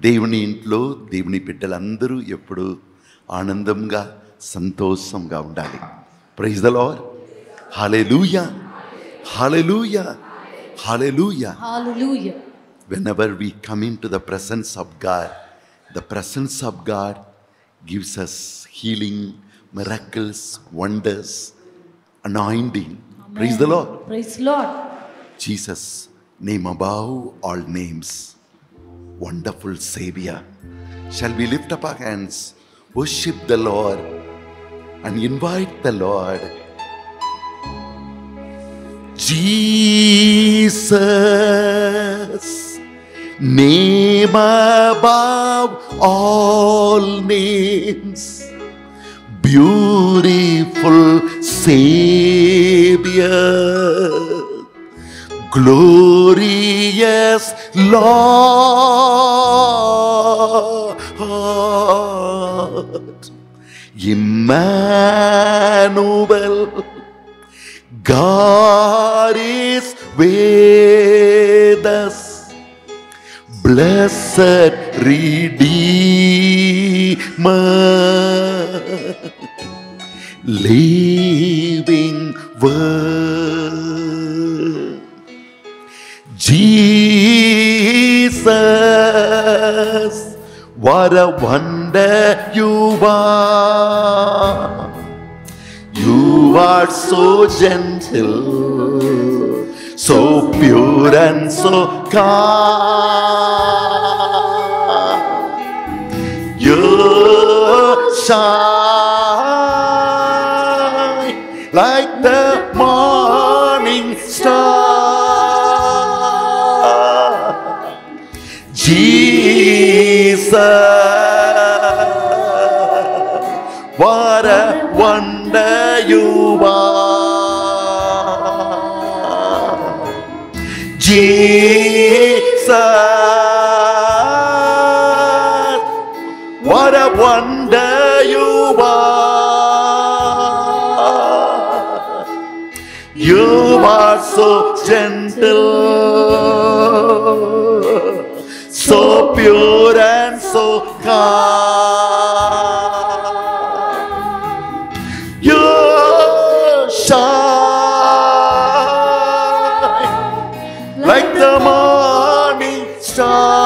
దేవుని ఇంట్లో దేవుని బిడ్డలందరూ ఎప్పుడూ ఆనందంగా సంతోషంగా ఉండాలి. Praise the lord hallelujah hallelujah hallelujah hallelujah whenever we come into the presence of God the presence of God gives us healing miracles wonders anointing praise the lord praise lord Jesus name above all names wonderful Savior. Shall we lift up our hands, worship the Lord, and invite the Lord? Jesus, name above all names, beautiful Savior glorious Lord, Emmanuel, God is with us, blessed Redeemer living word. Jesus, what a wonder you are. You are so gentle, so pure and so kind. You shine like the Jesus, what a wonder you are. Jesus, what a wonder you are. You are so gentle, so pure so kind. You shine like the morning star.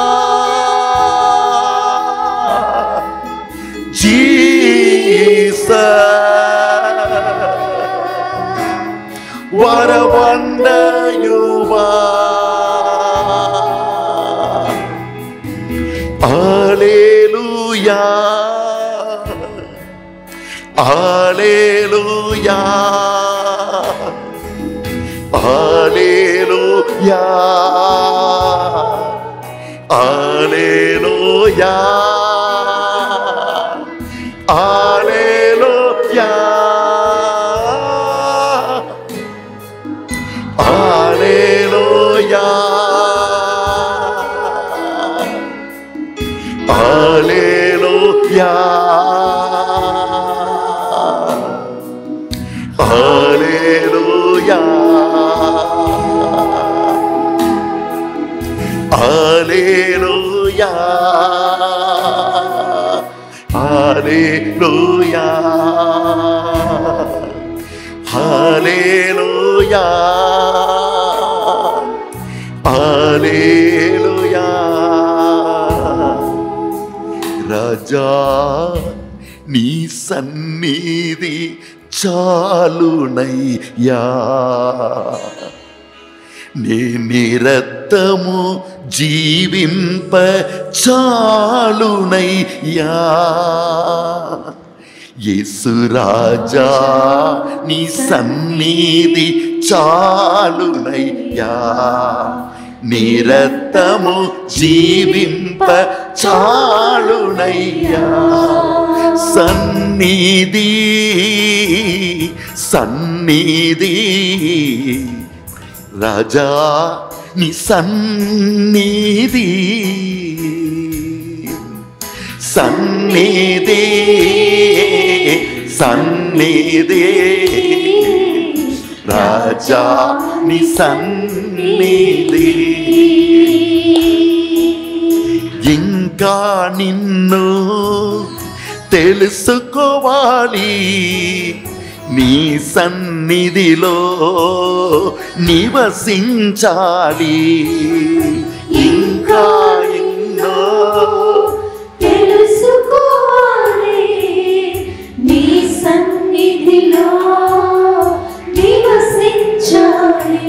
Jesus, what a wonder you Hallelujah. Hallelujah. Hallelujah hallelujah hallelujah రజా నీ సన్నిధి చాలునయ్యా నీ నిరత్తము జీవింప చాలునయ్యా. యేసురాజా నీ సన్నిధి చాలునయ్యా. నిరతము జీవింప చాలునయ్యా. సన్నిధి సన్నిధి. రాజా నీ సన్నిధి. సన్నిధి సన్నిధి. రాజా నీ సన్నిధి. ఇంకా నిన్ను తెలుసుకోవాలి. నీ సన్నిధిలో నివసించాలి. ఇంకా ఎన్నో తెలుసుకోవాలి. నీ సన్నిధిలో నివసించాలి.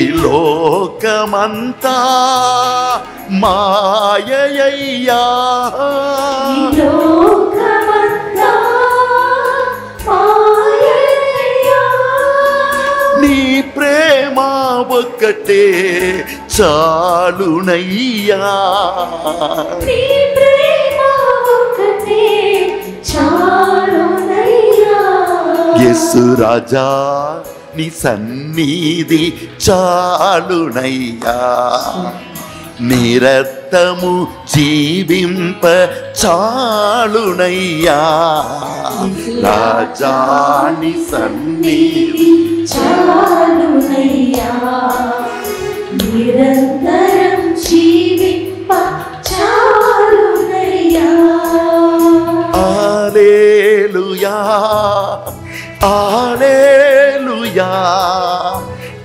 ఈ లోకమంతా మాయయ్యా. ప్రేమ ఒక్కటే చాలునయ్యా. ఎస్సు రాజా నీ సన్నిధి చాలునయ్యా. నీరత్ నిరతము జీవింప చాలునయ్యా రాజా నీ సన్నిధి చాలునయ్యా. నిరంతరం జీవింప చాలునయ్యా. Alleluia alleluia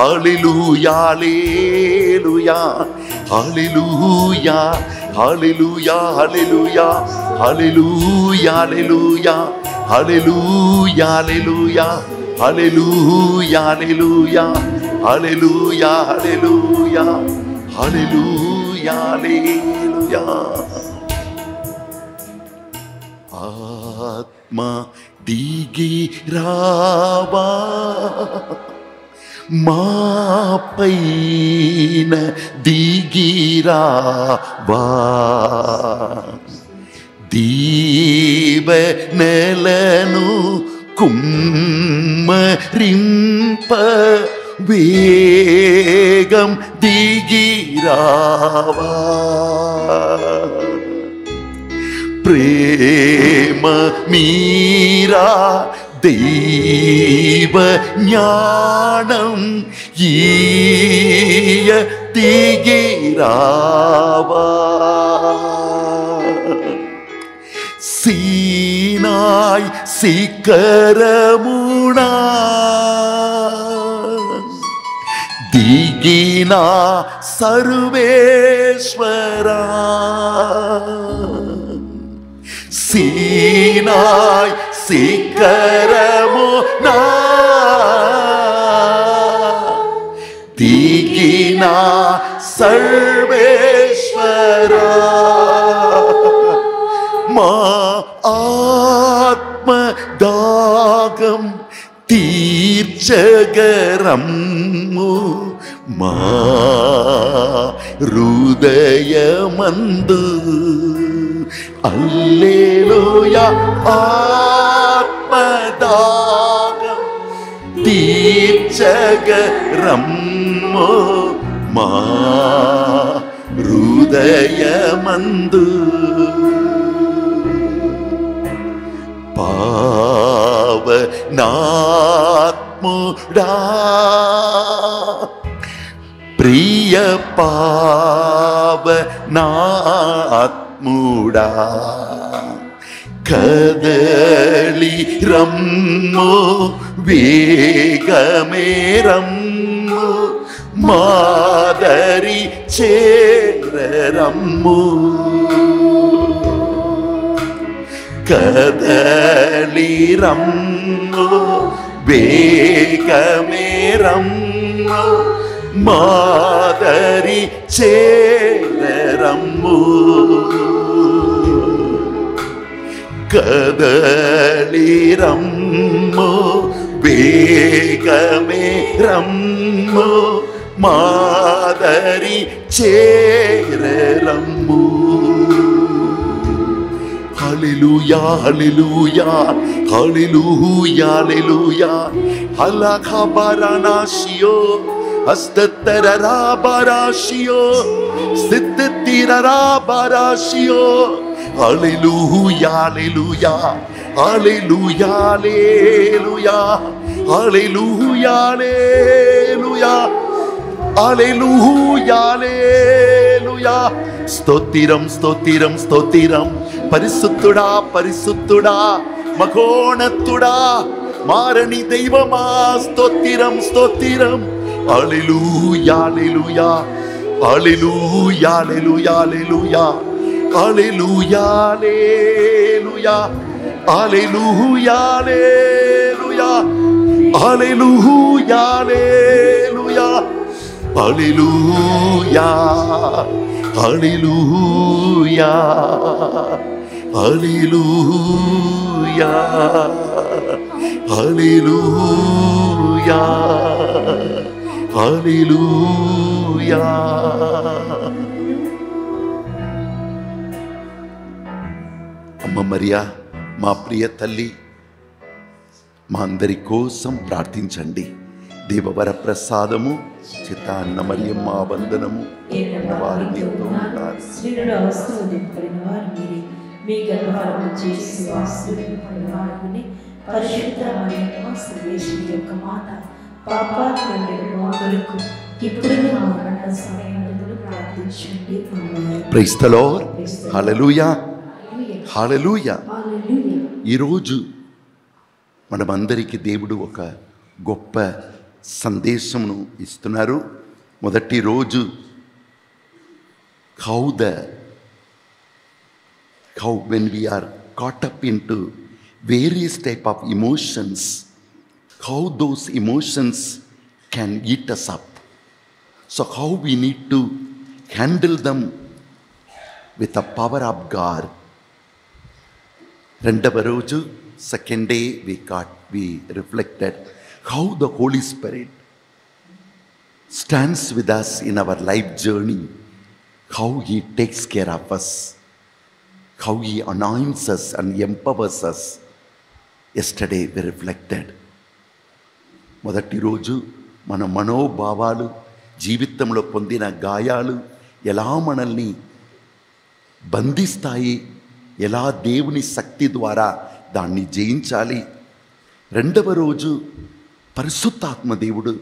Hallelujah, hallelujah, hallelujah, hallelujah, hallelujah, hallelujah, hallelujah, hallelujah, hallelujah, hallelujah, hallelujah, hallelujah, hallelujah, hallelujah, hallelujah. आत्मा दीगी रावा మాపైన దిగిరా వా. దీవెనలను కుమ్మరింప వేగం దిగిరావా ప్రేమ మీరా தெய்வ ஞானம் ஈய திகிராவா. சீனாய் சீக்கரமுனா திகினா சர்வேஸ்வரா. சீனாய் சீக்கிரமோ தீகினா சர்வேஸ்வரா. மா ஆத்ம தாகம் തീർച്ചകരം മാ ഹൃദയമന്ത് அல்லேலூய ஆத்மதாகம் தீர்ச்சகரம் மா ஹృదయమందు పావనాత్ముడా ప్రియ పావనాత్ മൂടാം. കദളി റമ്മോ വേഗമേറമ്മോ മാതരി ചേരമ്മോ കദളി റമ്മോ വേഗമേറമ്മോ മാതരി ചേരമ്മോ കദളിരമ്മോ വേഗമേ റമ്മോ മാതരി ചേരമ്മോ ഹലിലൂയാ ഹലിലൂയാ ഹലിലൂയാ ഹലിലൂയാ Hala ഖബറനാശിയോ Astarabarashio, Sittirabarashio, Hallelujah, Hallelujah, Hallelujah, Hallelujah, Hallelujah, Hallelujah. ஸ்தோத்திரம் ஸ்தோத்திரம் ஸ்தோத்திரம் பரிசுத்துடா பரிசுத்துடா மகோணத்துடா மாரணி தெய்வமா ஸ்தோத்திரம் ஸ்தோத்திரம் அலிலூயா அலிலூயா அலிலூயா அலிலூயா அலிலூயா அலிலூயா லேலுயா அலிலூயா லேலுயா அலிலூயா லேலுயா அலிலூயா அலிலூயா அலிலூயா அலிலூயா హల్లెలూయా. హల్లెలూయా అమ్మ మరియా మా ప్రియ తల్లి మా అందరి కోసం ప్రార్థించండి. దేవవర ప్రసాదము చిత్తాన్న మరియమ్మ వందనము. వారు వారు మీరే. మీ గర్భఫలము చేసి పరిశుద్ధ యొక్క మాత. పాపాత్మండి మా కొరకు ఇప్పుడు మరణ సమయంలో ప్రార్థించండి. Amen. Praise the lord hallelujah hallelujah hallelujah. ఈరోజు మనమందరికీ దేవుడు ఒక గొప్ప సందేశమును ఇస్తున్నారు. మొదటి రోజు how the how when we're caught up into various type of emotions how those emotions can eat us up so how we need to handle them with the power of God రెండవ రోజు second day we caught we reflected how the Holy Spirit stands with us in our life journey how he takes care of us how he anoints us and empowers us yesterday we reflected మొదటి రోజు మన మనోభావాలు జీవితంలో పొందిన గాయాలు ఎలా మనల్ని బంధిస్తాయి ఎలా దేవుని శక్తి ద్వారా దాన్ని జయించాలి. రెండవ రోజు పరిశుద్ధాత్మ దేవుడు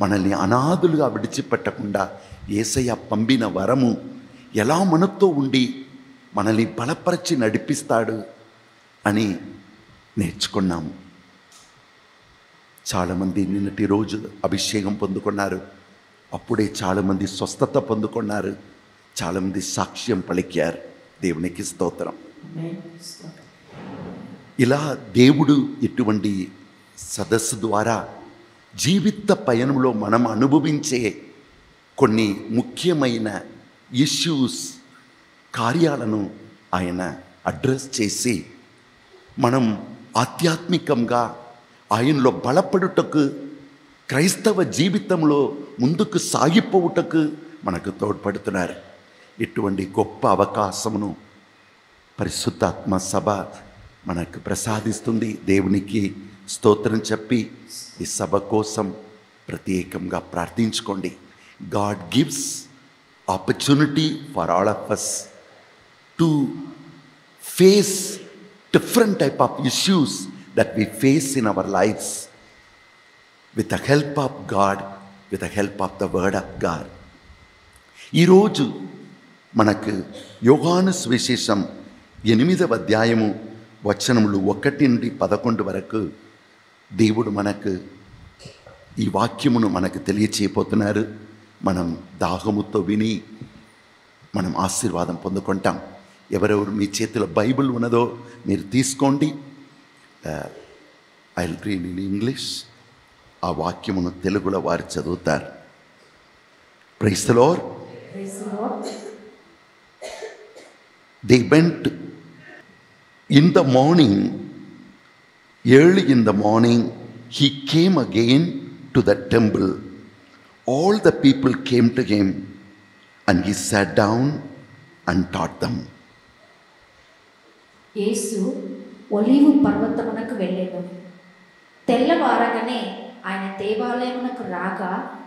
మనల్ని అనాథులుగా విడిచిపెట్టకుండా ఏసయ్య పంపిన వరము ఎలా మనతో ఉండి మనల్ని బలపరిచి నడిపిస్తాడు అని నేర్చుకున్నాము. చాలామంది నిన్నటి రోజు అభిషేకం పొందుకున్నారు. అప్పుడే చాలామంది స్వస్థత పొందుకున్నారు. చాలామంది సాక్ష్యం పలికారు. దేవునికి స్తోత్రం. ఇలా దేవుడు ఇటువంటి సదస్సు ద్వారా జీవిత పయనంలో మనం అనుభవించే కొన్ని ముఖ్యమైన ఇష్యూస్ కార్యాలను ఆయన అడ్రస్ చేసి మనం ఆధ్యాత్మికంగా ఆయనలో బలపడుటకు క్రైస్తవ జీవితంలో ముందుకు సాగిపోవుటకు మనకు తోడ్పడుతున్నారు. ఇటువంటి గొప్ప అవకాశమును పరిశుద్ధాత్మ సభ మనకు ప్రసాదిస్తుంది. దేవునికి స్తోత్రం చెప్పి ఈ సభ కోసం ప్రత్యేకంగా ప్రార్థించుకోండి. God gives opportunity for all of us to face different type of issues that we face in our lives with the help of God with the help of the word of God ఈరోజు మనకు యోగాను సువిశేషం ఎనిమిదవ అధ్యాయము వచనములు ఒకటి నుండి పదకొండు వరకు దేవుడు మనకు ఈ వాక్యమును మనకు తెలియచేయబోతున్నారు. మనం దాహముతో విని మనం ఆశీర్వాదం పొందుకుంటాం. ఎవరెవరు మీ చేతిలో బైబిల్ ఉన్నదో మీరు తీసుకోండి. ఐ రీడ్ ఇన్ ఇంగ్లీష్ ఆ వాక్యమును తెలుగులో వారు చదువుతారు praise the lord they went in the morning early in the morning he came again to the temple all the people came to him and he sat down and taught them. యేసు ఒలీవు పర్వతమునకు వెళ్ళాను. తెల్లవారగానే ఆయన దేవాలయమునకు రాగా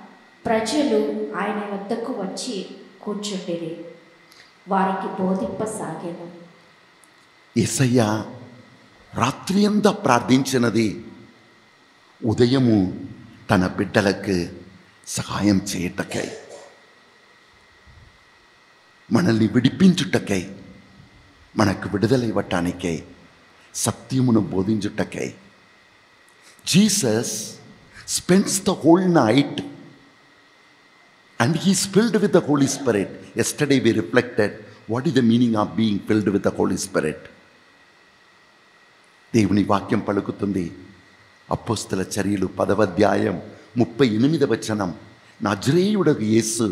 ప్రజలు ఆయన వద్దకు వచ్చి కూర్చుండేది వారికి బోధింపసాగాను. ఏసయ్య రాత్రి అంతా ప్రార్థించినది. ఉదయము తన బిడ్డలకు సహాయం చేయటకై మనల్ని విడిపించుటకై మనకు విడుదల ఇవ్వటానికై సత్యమును బోధించుటకై Jesus spends the whole night and he filled with the Holy Spirit yesterday we reflected what is the meaning of being filled with the Holy Spirit దేవుని వాక్యం పలుకుతుంది అపోస్తుల చర్యలు పదవాధ్యాయం ముప్పై ఎనిమిదవ వచనం నజరేయుడకు యేసు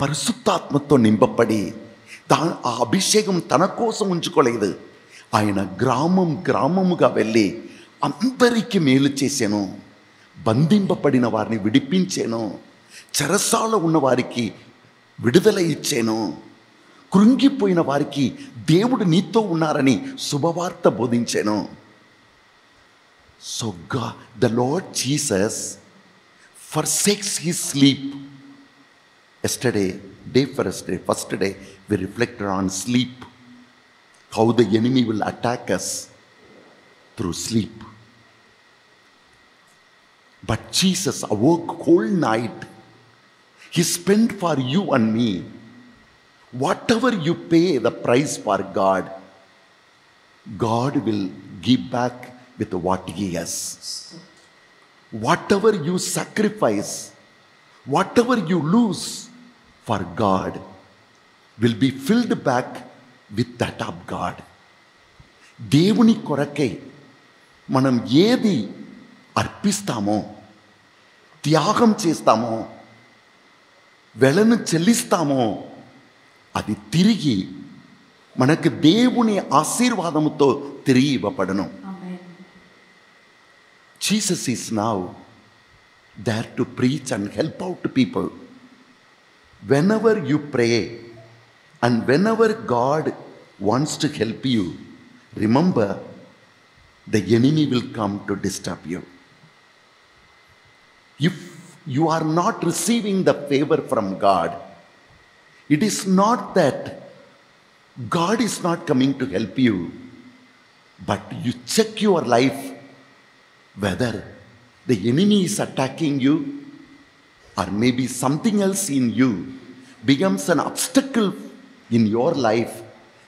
పరిశుద్ధాత్మతో నింపబడి దా ఆ అభిషేకం తన కోసం ఉంచుకోలేదు ఆయన గ్రామం గ్రామముగా వెళ్ళి అందరికీ మేలు చేశాను. బంధింపబడిన వారిని విడిపించాను. చెరసాల ఉన్న వారికి విడుదల ఇచ్చాను. కృంగిపోయిన వారికి దేవుడు నీతో ఉన్నారని శుభవార్త బోధించాను. So go the lord Jesus for sex he sleep yesterday day for day, first day we reflected on sleep How the enemy will attack us through sleep. But Jesus awoke whole night. He spent for you and me. Whatever you pay the price for God, God will give back with what He has. Whatever you sacrifice, whatever you lose for God, will be filled back with that of God దేవుని కొరకై మనం ఏది అర్పిస్తామో త్యాగం చేస్తామో వెలను చెల్లిస్తామో అది తిరిగి మనకు దేవుని ఆశీర్వాదముతో తిరిగి ఇవ్వబడను. Jesus is now there to preach and help out people whenever you pray and whenever God wants to help you, remember the enemy will come to disturb you. If you are not receiving the favor from God, it is not that God is not coming to help you, but you check your life whether the enemy is attacking you or maybe something else in you becomes an obstacle in your life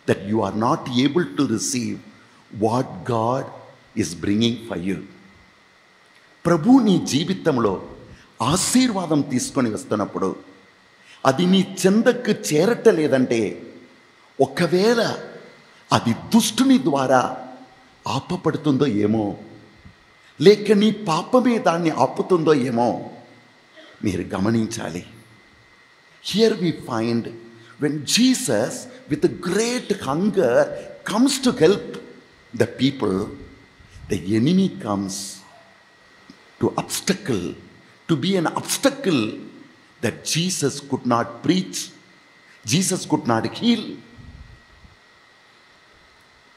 that you are not able to receive what God is bringing for you ప్రభు నీ జీవితంలో ఆశీర్వాదం తీసుకొని వస్తున్నప్పుడు అది నీ చెందకు చేరటలేదంటే ఒకవేళ అది దుష్టుని ద్వారా ఆపపడుతుందో ఏమో లేక నీ పాపమే దాన్ని ఆపుతుందో ఏమో మీరు గమనించాలి. Here we find when Jesus with great hunger comes to help the people the enemy comes to obstacle to be an obstacle that Jesus could not preach Jesus could not heal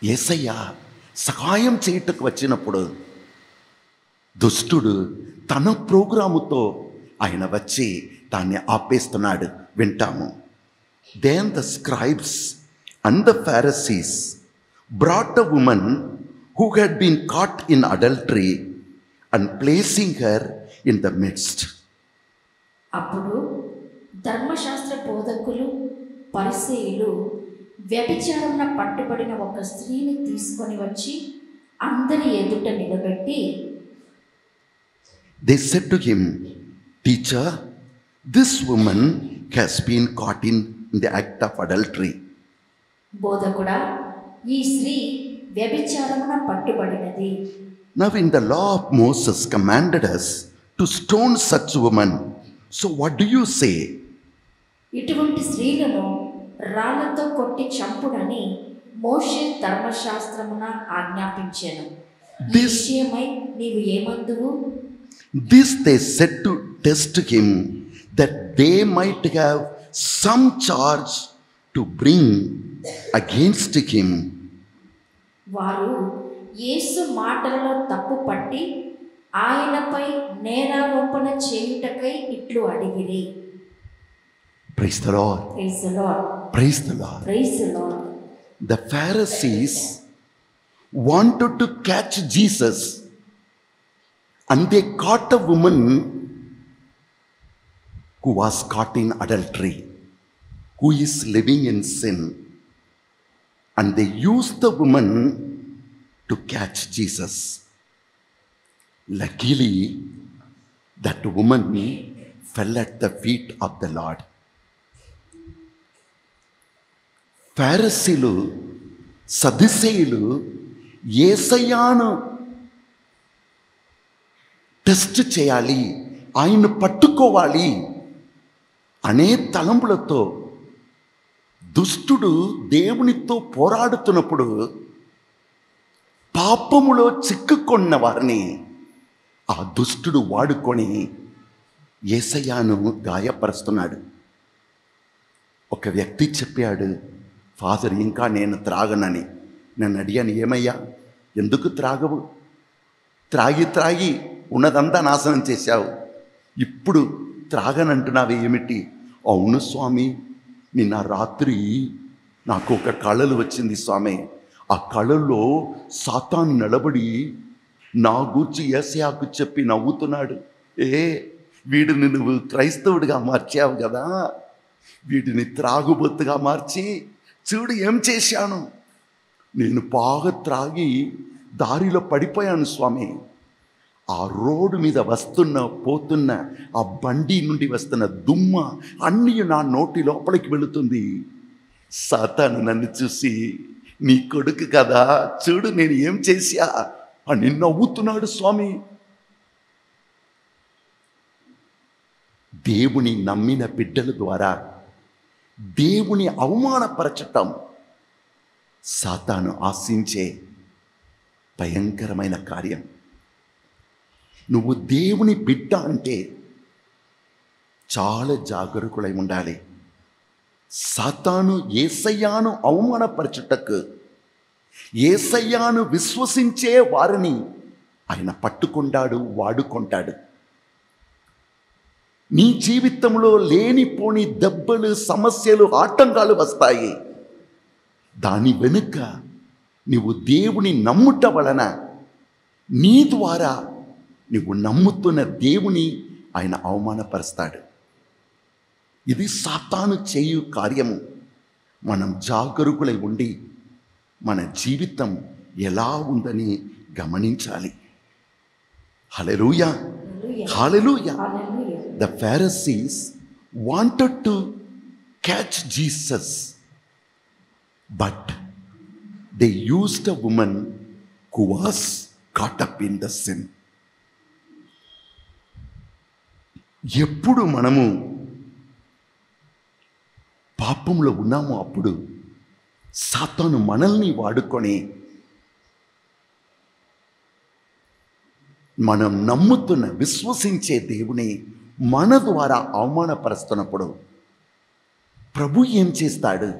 Yesayya సహాయం చేయటకు వచ్చినప్పుడు దుష్టుడు తన ప్రోగ్రాముతో ఆయన వచ్చి దాన్ని ఆపేస్తున్నాడు. వింటాము. Then the scribes and the Pharisees brought a woman who had been caught in adultery and placing her in the midst అప్పుడు ధర్మశాస్త్ర బోధకులు పరిసేయులు వ్యభిచారమున పట్టుబడిన ఒక స్త్రీని తీసుకొని వచ్చి అందరి ఎదుట నిలబెట్టి They said to him, Teacher, this woman has been caught in the act of adultery. బోధకుడా ఈ స్త్రీ వ్యభిచారమున పట్టుబడినది Now, in the law of Moses commanded us to stone such woman. So, what do you say? ఇటువంటి స్త్రీలను రాళ్ళతో కొట్టి చంపుడని మోషే ధర్మశాస్త్రమున ఆజ్ఞాపించాను విషయమై నీవు ఏమందువు This they said to test him that they might have some charge to bring against him. వారు యేసు మాటలలో తప్పు పట్టి ఆయనపై నేరారోపణ చేయుటకై ఇట్లు అడిగిరి Praise the Lord. Praise the Lord Praise the Lord. Praise the Lord The Pharisees wanted to catch Jesus and they caught a woman who was caught in adultery, who is living in sin. And they used the woman to catch Jesus. Luckily, that woman fell at the feet of the Lord. ఫారసీలు సదిసేయులు ఏసయ్యాను test చేయాలి ఆయన పట్టుకోవాలి అనే తలంపులతో దుష్టుడు దేవునితో పోరాడుతున్నప్పుడు పాపములో చిక్కుకున్న వారిని ఆ దుష్టుడు వాడుకొని ఏసయ్యాను గాయపరుస్తున్నాడు. ఒక వ్యక్తి చెప్పాడు ఫాదర్ ఇంకా నేను త్రాగనని. నన్ను అడిగాను ఏమయ్యా ఎందుకు త్రాగవు? త్రాగి త్రాగి ఉన్నదంతా నాశనం చేశావు. ఇప్పుడు త్రాగనంటున్నావు ఏమిటి? అవును స్వామి నిన్న రాత్రి నాకు ఒక కళలు వచ్చింది స్వామి. ఆ కళల్లో సాతాన్ నిలబడి నా గూర్చి ఏసయాకు చెప్పి నవ్వుతున్నాడు. ఏ వీడిని నువ్వు క్రైస్తవుడిగా మార్చావు కదా వీటిని త్రాగుబొత్తుగా మార్చి చూడు ఏం చేశాను? నేను బాగా త్రాగి దారిలో పడిపోయాను స్వామి. ఆ రోడ్డు మీద వస్తున్న పోతున్న ఆ బండి నుండి వస్తున్న దుమ్మ అన్నీ నా నోటి లోపలికి వెళుతుంది. సాతాను నన్ను చూసి నీ కొడుకు కదా చూడు నేను ఏం చేశా? అని నవ్వుతున్నాడు స్వామి. దేవుని నమ్మిన బిడ్డల ద్వారా దేవుని అవమానపరచటం సాతాను ఆశించే భయంకరమైన కార్యం. నువ్వు దేవుని బిడ్డ అంటే చాలా జాగరూకులై ఉండాలి. సాతాను ఏసయ్యాను అవమానపరచుటకు ఏసయ్యాను విశ్వసించే వారిని ఆయన పట్టుకుంటాడు వాడుకుంటాడు. నీ జీవితంలో లేనిపోని దెబ్బలు సమస్యలు ఆటంకాలు వస్తాయి. దాని వెనుక నువ్వు దేవుని నమ్ముట వలన నీ ద్వారా నువ్వు నమ్ముతున్న దేవుని ఆయన అవమానపరుస్తాడు. ఇది సాతాను చేయు కార్యము. మనం జాగరూకులై ఉండి మన జీవితం ఎలా ఉందని గమనించాలి. Hallelujah hallelujah hallelujah. the Pharisees wanted to catch Jesus, but they used a woman who was caught up in the sin. ఎప్పుడు మనము పాపంలో ఉన్నామో అప్పుడు సాతాను మనల్ని వాడుకొని మనం నమ్ముతున్న విశ్వసించే దేవుని మన ద్వారా అవమానపరుస్తున్నప్పుడు ప్రభు ఏం చేస్తాడు?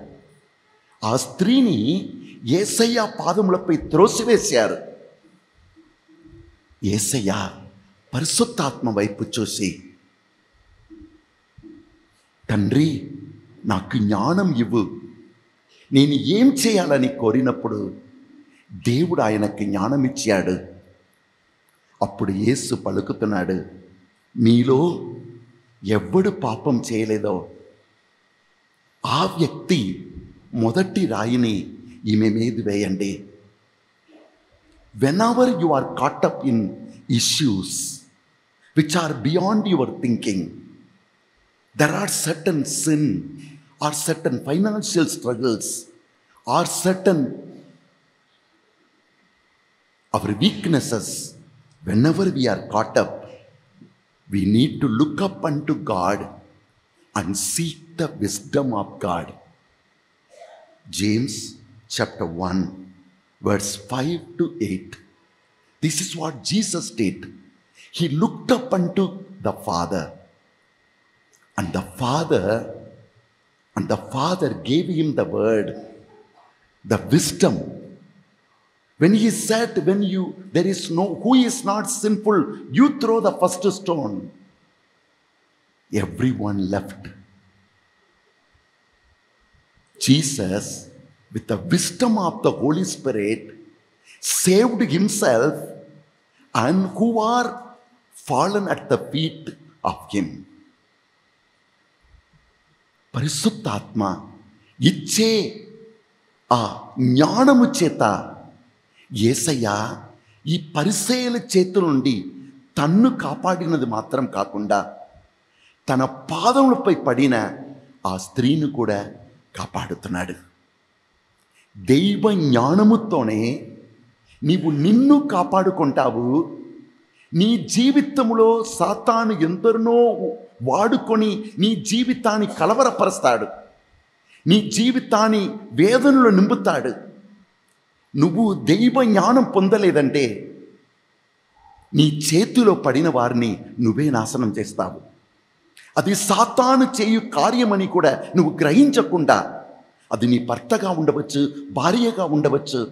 ఆ స్త్రీని ఏసయ్య పాదములపై త్రోసివేశారు. ఏసయ్య పరిశుద్ధాత్మ వైపు చూసి తండ్రి నాకు జ్ఞానం ఇవ్వు. నేను ఏం చేయాలని కోరినప్పుడు దేవుడు ఆయనకి జ్ఞానం ఇచ్చాడు. అప్పుడు యేసు పలుకుతున్నాడు మీలో ఎవ్వడు పాపం చేయలేదో ఆ వ్యక్తి మొదటి రాయిని ఈమె మీద వేయండి. When our you are caught up in issues which are beyond your thinking there are certain sin or certain financial struggles or certain our weaknesses. Whenever we are caught up we need to look up unto god and seek the wisdom of god. James chapter 1 verse 5 to 8 this is what jesus did. He looked up unto the father and the father and the father gave him the word the wisdom When he said, When you there is no who is not sinful, you throw the first stone. Everyone left. Jesus, with the wisdom of the Holy Spirit, saved himself and who are fallen at the feet of him. పరిశుద్ధాత్మ ఇచ్చే ఆ జ్ఞానము చేత ఏసయ్య ఈ పరిసయల చేతి నుండి తన్ను కాపాడినది మాత్రం కాకుండా తన పాదములపై పడిన ఆ స్త్రీని కూడా కాపాడుతున్నాడు. దైవ జ్ఞానముతోనే నీవు నిన్ను కాపాడుకుంటావు నీ జీవితంలో సాతాను ఎందరినో వాడుకొని నీ జీవితాన్ని కలవరపరుస్తాడు. నీ జీవితాన్ని వేదనలో నింపుతాడు. నువ్వు దైవ జ్ఞానం పొందలేదంటే నీ చేతిలో పడిన వారిని నువ్వే నాశనం చేస్తావు. అది సాతాను చేయు కార్యమని కూడా నువ్వు గ్రహించకుండా అది నీ భర్తగా ఉండవచ్చు భార్యగా ఉండవచ్చు.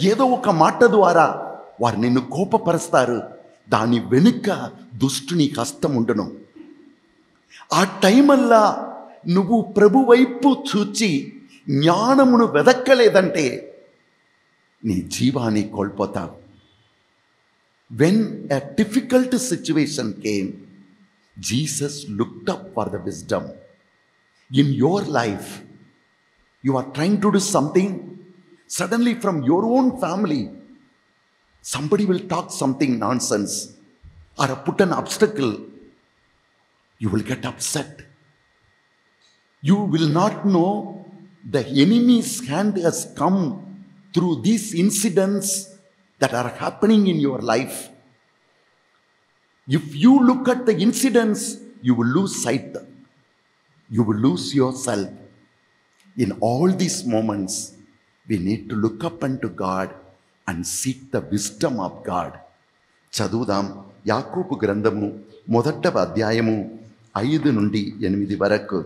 ఏదో ఒక మాట ద్వారా వారు నిన్ను కోపపరుస్తారు. దాని వెనుక దుష్టుని కష్టం ఉండను. ఆ టైమల్లా నువ్వు ప్రభు వైపు చూచి జ్ఞానమును వెదక్కలేదంటే నీ జీవాన్ని కోల్పోతావు. When a difficult situation came Jesus looked up for the wisdom in your life you are trying to do something suddenly from your own family somebody will talk something nonsense or put an obstacle, you will get upset. You will not know the enemy's hand has come through these incidents that are happening in your life. If you look at the incidents, you will lose sight. You will lose yourself. In all these moments, we need to look up unto God and seek the wisdom of God చదువుదాం. యాకూపు గ్రంథము మొదట అధ్యాయము ఐదు నుండి ఎనిమిది వరకు.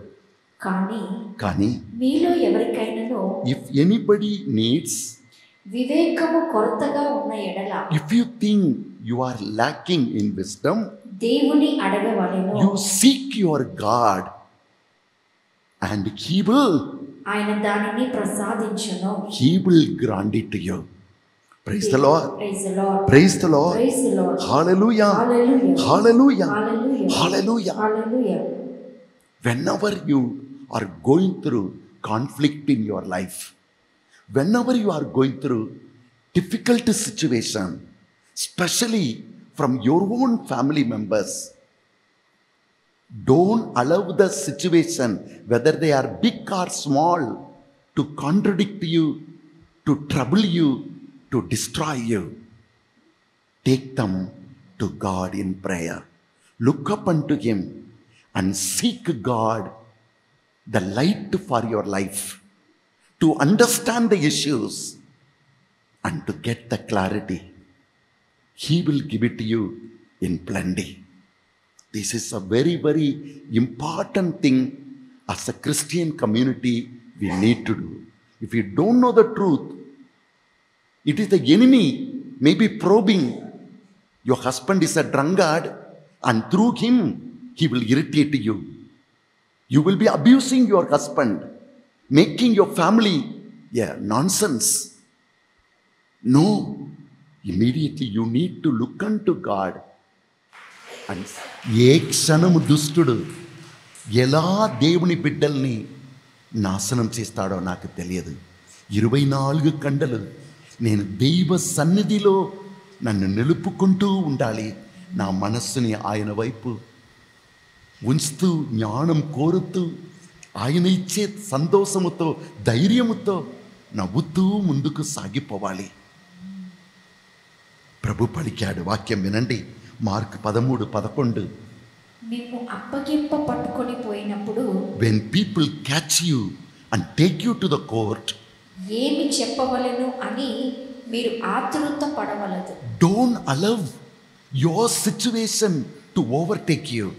కానీ కానీ మీలో ఎవరికైనాను ఇఫ్ ఎనీబడి నీడ్స్ వివేకము కొరతగా ఉన్న ఎడల if you think you are lacking in wisdom దేవుని అడగవలెను. You seek your God and he will ఆయన దానిని ప్రసాదించును. He will grant it you Praise the Lord. Praise the Lord. Praise the Lord. Hallelujah. Hallelujah. Hallelujah. Hallelujah. Whenever you are going through conflict in your life, whenever you are going through difficult situation, especially from your own family members, don't allow the situation, whether they are big or small, to contradict you, to trouble you, to destroy you. Take them to God in prayer. Look up unto Him and seek God, the light for your life, to understand the issues and to get the clarity. He will give it to you in plenty. This is a very, very important thing as a Christian community we need to do. If you don't know the truth, it is the enemy maybe probing. Your husband is a drunkard, and through him, he will irritate you. You will be abusing your husband, making your family yeah, nonsense. No, immediately you need to look unto God. And ఏ క్షణము దుష్టుడు ఎలా దేవుని బిడ్డల్ని నాశనం చేస్తాడో నాకు తెలియదు ఇరవై నాలుగు కండలు నేను దైవ సన్నిధిలో నన్ను నిలుపుకుంటూ ఉండాలి. నా మనస్సుని ఆయన వైపు ఉంచుతూ జ్ఞానం కోరుతూ ఆయన ఇచ్చే సంతోషముతో ధైర్యముతో నవ్వుతూ ముందుకు సాగిపోవాలి. ప్రభు పలికాడు వాక్యం వినండి. మార్క్ పదమూడు పదకొండు. మేము అప్పగింప పట్టుకొని పోయినప్పుడు when people catch you and take you to the court ఏమి చెప్పవలెను అని మీరు ఆతృత పడవలదు. Don't allow your situation to overtake you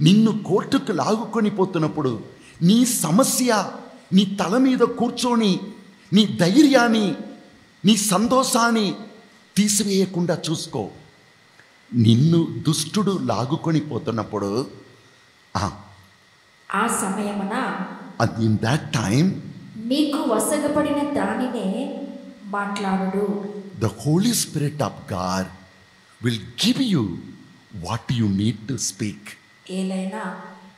నిన్ను కోర్టుకు లాగుకొని పోతున్నప్పుడు నీ సమస్య నీ తల మీద కూర్చొని నీ ధైర్యాన్ని నీ సంతోషాన్ని తీసివేయకుండా చూసుకో. నిన్ను దుష్టుడు లాగుకొని పోతున్నప్పుడు ఆ సమయమున ఇన్ దాట్ టైం మీకు వసగపడిన దానినే మాట్లాడు the holy spirit of God will give you what you need to speak ఏలైనా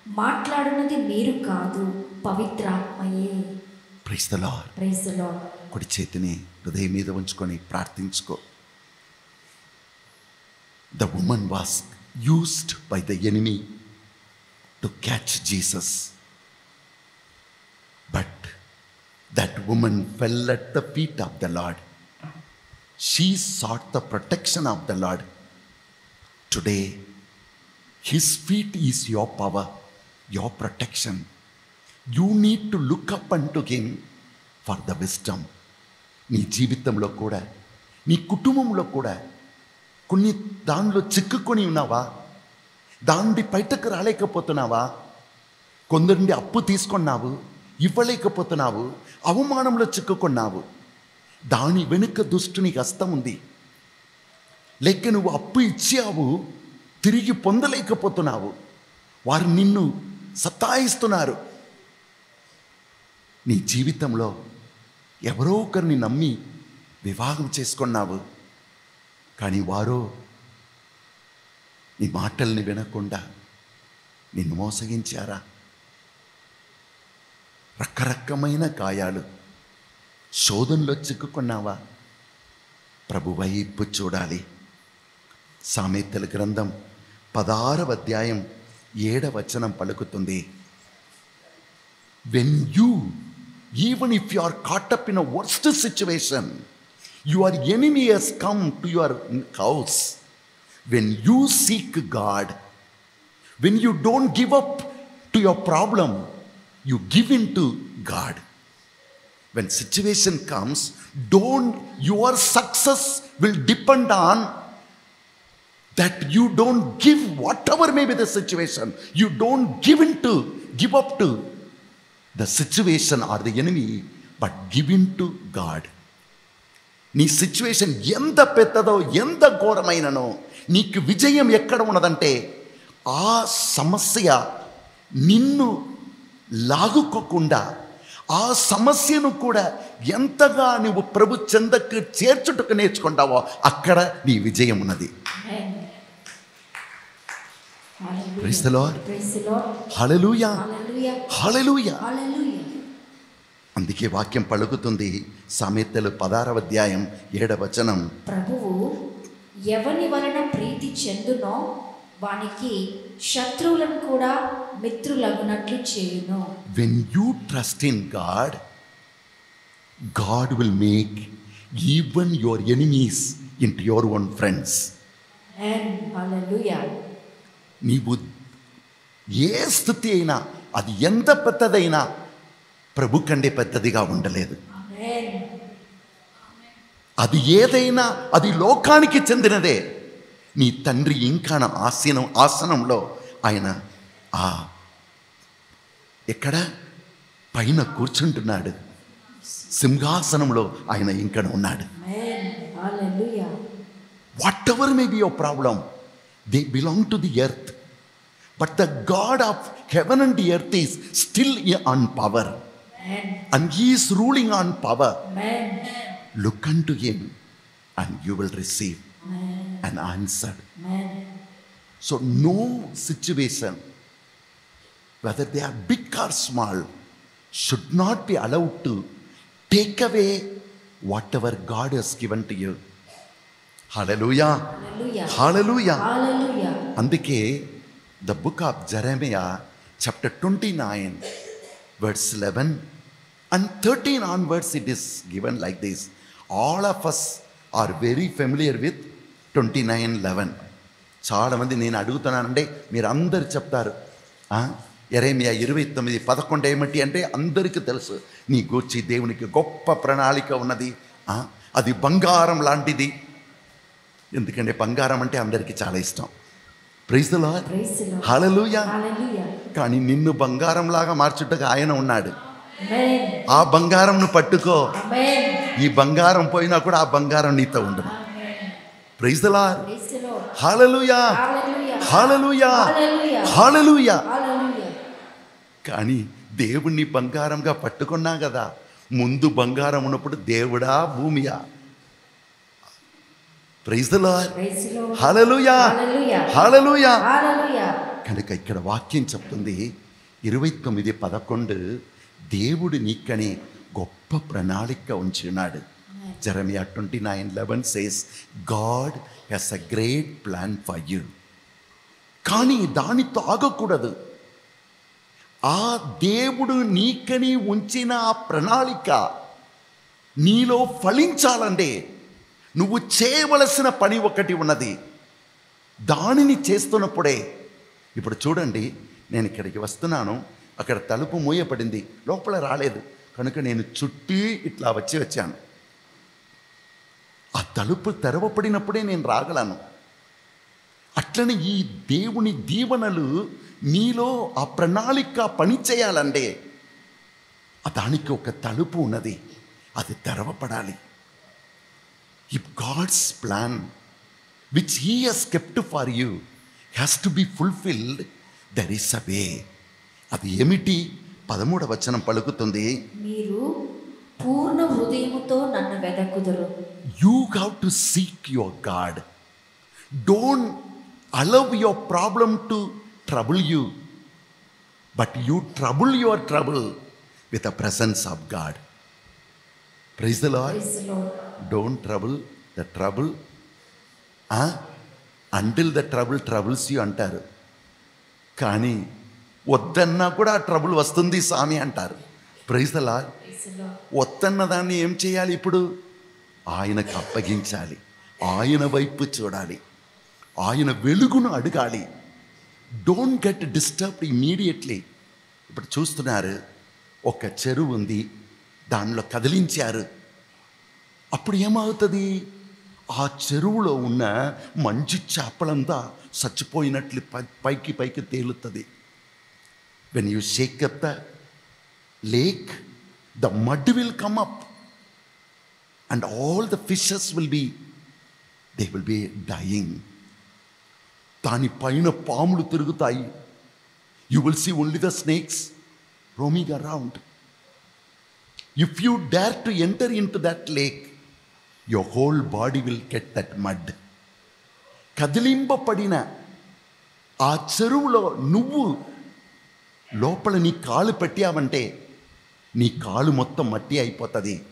మాట్లాడున్నది మీరు కాదు పవిత్రాత్మయే. ప్రైస్ ద లార్డ్ ప్రైజ్లో కుడి చేతిని హృదయం మీద ఉంచుకొని ప్రార్థించుకో. The woman was used by the enemy to catch Jesus but that woman fell at the feet of the Lord she sought the protection of the Lord today his feet is your power your protection you need to look up and to him for the wisdom నీ జీవితంలో కూడా నీ కుటుంబంలో కూడా కొన్ని దానిలో చిక్కుకొని ఉన్నావా? దాన్ని బయటకు రాలేకపోతున్నావా? కొందరిని అప్పు తీసుకున్నావు. ఇవ్వలేకపోతున్నావు అవమానంలో చిక్కుకున్నావు. దాని వెనుక దుష్టుని హస్తం ఉంది. లేక నువ్వు అప్పు ఇచ్చావు తిరిగి పొందలేకపోతున్నావు. వారు నిన్ను సతాయిస్తున్నారు. నీ జీవితంలో ఎవరో ఒకరిని నమ్మి వివాహం చేసుకున్నావు. కానీ వారు నీ మాటల్ని వినకుండా నిన్ను మోసగించారా? రకరకమైన గాయాలు. శోధనలో చిక్కుకున్నావా? ప్రభువైపు చూడాలి. సామెతల గ్రంథం పదారవ అధ్యాయం ఏడవచనం పలుకుతుంది. When you even if you are caught up in a worst situation your enemies come to your house when you seek God when you don't give up to your problem you give in to God when situation comes don't your success will depend on that you don't give whatever may be the situation you don't give in to give up to the situation or the enemy but give in to God నీ situation ఎంత పెద్దదో ఎంత ఘోరమైననో నీకు విజయం ఎక్కడ ఉన్నదంటే ఆ సమస్య నిన్ను లాగుకోకుండా ఆ సమస్యను కూడా ఎంతగా నువ్వు ప్రభు చెందకు చేర్చుటకు నేర్చుకుంటావో అక్కడ నీ విజయం ఉన్నది. అందుకే వాక్యం పలుకుతుంది. సామెతలు పదారవ అధ్యాయం ఏడవచనం ప్రభువు ఎవని వలన ప్రీతి చెందునో వానికి శత్రువులను కూడా మిత్రులగునట్లు చేయును. When you trust in God God will make even your enemies in your own friends నీవు ఏ స్థితి అయినా అది ఎంత పెద్దదైనా ప్రభు కంటే పెద్దదిగా ఉండలేదు. అది ఏదైనా అది లోకానికి చెందినదే. నీ తండ్రి ఇంకా నా ఆసనం ఆసనంలో ఆయన ఆ ఎక్కడ? పైన కూర్చుంటున్నాడు. సింహాసనంలో ఆయన ఇంకా ఉన్నాడు. Whatever may be your problem they belong to the earth but the God of heaven and earth is still on power and he is ruling on power look unto him and you will receive And answer. So, no situation, whether they are big or small, should not be allowed to take away whatever God has given to you. Hallelujah! Hallelujah! Hallelujah! Hallelujah. And the book of Jeremiah, chapter 29, verse 11 and 13 onwards, it is given like this. All of us are very familiar with twenty nine eleven చాలామంది నేను అడుగుతున్నానంటే మీరు అందరు చెప్తారు ఎరేమియా ఇరవై తొమ్మిది పదకొండు ఏమిటి అంటే అందరికీ తెలుసు. నీ గూర్చి దేవునికి గొప్ప ప్రణాళిక ఉన్నది. అది బంగారం లాంటిది. ఎందుకంటే బంగారం అంటే అందరికీ చాలా ఇష్టం. Praise the Lord praise the Lord hallelujah hallelujah కానీ నిన్ను బంగారం లాగా మార్చుటకు ఆయన ఉన్నాడు. ఆ బంగారంను పట్టుకో. ఈ బంగారం పోయినా కూడా ఆ బంగారం నీతో ఉండదు. Praise the Lord. Hallelujah. Hallelujah. Hallelujah. కానీ దేవుణ్ణి బంగారంగా పట్టుకున్నా కదా ముందు బంగారం ఉన్నప్పుడు దేవుడా భూమియా praise the Lord. Hallelujah. Hallelujah. కనుక ఇక్కడ వాక్యం చెప్తుంది ఇరవై తొమ్మిది పదకొండు దేవుడు నీకని గొప్ప ప్రణాళిక ఉంచున్నాడు Jeremiah twenty nine eleven says God has a great plan for you కానీ దానితో ఆగకూడదు ఆ దేవుడు నీకని ఉంచిన ఆ ప్రణాళిక నీలో ఫలించాలంటే నువ్వు చేయవలసిన పని ఒకటి ఉన్నది. దానిని చేస్తున్నప్పుడే ఇప్పుడు చూడండి నేను ఇక్కడికి వస్తున్నాను అక్కడ తలుపు మూయపడింది లోపల రాలేదు కనుక నేను చుట్టి ఇట్లా వచ్చి వచ్చాను. ఆ తలుపు తెరవబడినప్పుడే నేను రాగలను. అట్లనే ఈ దేవుని దీవెనలు నీలో ఆ ప్రణాళిక పనిచేయాలంటే ఆ దానికి ఒక తలుపు ఉన్నది. అది తెరవపడాలి if God's plan which he has kept for you has to be fulfilled there is a way అది ఏమిటి? పదమూడ వచనం పలుకుతుంది. మీరు పూర్ణ హృదయముతో నన్ను వెదకుదురు. You have to seek your God don't allow your problem to trouble you but you trouble your trouble with the presence of God praise the Lord. Don't trouble the trouble until the trouble troubles you అంటారు. కానీ వద్దన్నా కూడా ఆ trouble వస్తుంది స్వామి అంటారు. Praise the Lord Praise the Lord. వద్దన్న దాన్ని ఏం చేయాలి ఇప్పుడు? ఆయనకు అప్పగించాలి. ఆయన వైపు చూడాలి. ఆయన వెలుగును అడగాలి. డోంట్ గెట్ డిస్టర్బ్డ్ ఇమీడియట్లీ ఇప్పుడు చూస్తున్నారు ఒక చెరువు ఉంది దానిలో కదిలించారు. అప్పుడు ఏమవుతుంది? ఆ చెరువులో ఉన్న మంచి చేపలంతా చచ్చిపోయినట్లు పై- పైకి పైకి తేలుతుంది. When you shake up the lake the mud will come up and all the fishes will be, they will be dying. దాని పైన పాములు తిరుగుతాయి. You will see only the snakes roaming around if you dare to enter in to that lake your whole body will get that mud కదిలింపబడిన ఆ చెరువులో నువ్వు లోపల నీ కాలు పెట్టావంటే నీ కాలు మొత్తం మట్టి అయిపోతుంది.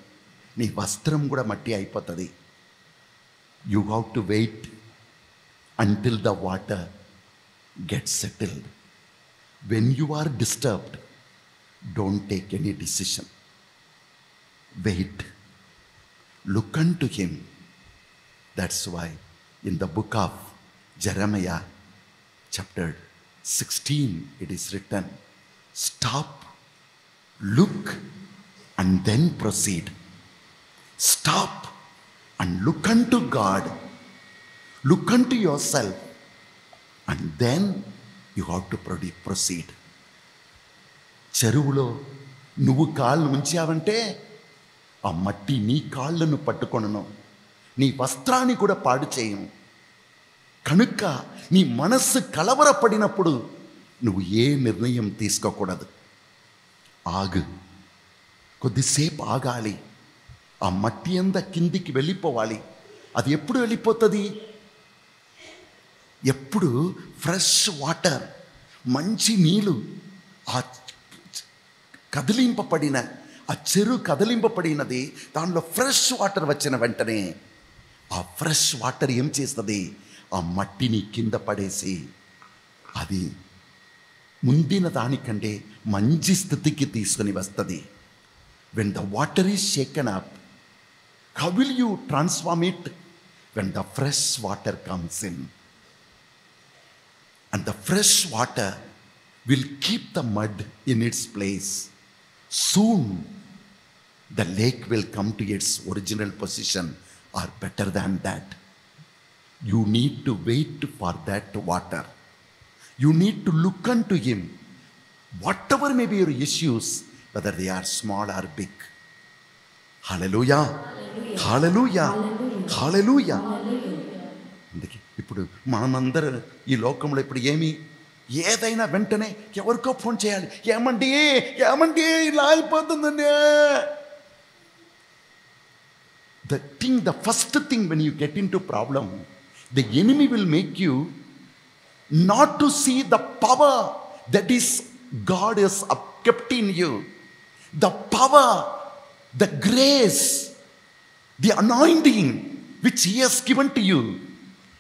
నీ వస్త్రం కూడా మట్టి అయిపోతుంది. You have to wait until the water get settled when you are disturbed don't take any decision wait look unto him that's why in the book of Jeremiah chapter 16 it is written stop look and then proceed. Stop and look unto god. Look unto yourself. And then you have to pro- proceed. చెరువులో నువ్వు కాళ్ళు ఉంచావంటే ఆ మట్టి నీ కాళ్ళను పట్టుకొనను. నీ వస్త్రాన్ని కూడా పాడు చేయను కనుక నీ మనస్సు కలవరపడినప్పుడు నువ్వు ఏ నిర్ణయం తీసుకోకూడదు. ఆగు. కొద్దిసేపు ఆగాలి. ఆ మట్టి అంతా కిందికి వెళ్ళిపోవాలి. అది ఎప్పుడు వెళ్ళిపోతుంది? ఎప్పుడు ఫ్రెష్ వాటర్ మంచి నీళ్ళు ఆ కదిలింపబడిన ఆ చెరు కదిలింపబడినది దానిలో ఫ్రెష్ వాటర్ వచ్చిన వెంటనే ఆ ఫ్రెష్ వాటర్ ఏం చేస్తుంది? ఆ మట్టిని కింద పడేసి అది ముందిన దానికంటే మంచి స్థితికి తీసుకుని వస్తుంది. When the water is shaken up How will you transform it? When the fresh water comes in. And the fresh water will keep the mud in its place. Soon, the lake will come to its original position or better than that. You need to wait for that water. You need to look unto Him. Whatever may be your issues, whether they are small or big. Hallelujah. Hallelujah hallelujah అందుకే ఇప్పుడు మనమందరం ఈ లోకంలో ఇప్పుడు ఏమి ఏదైనా వెంటనే ఎవరికో ఫోన్ చేయాలి ఏమండి ఏమండి ఇలా అయిపోతుందండి the thing, the first thing when you get into problem, the enemy will make you not to see the power that is God has up- kept in you, the power, the grace, the anointing which He has given to you.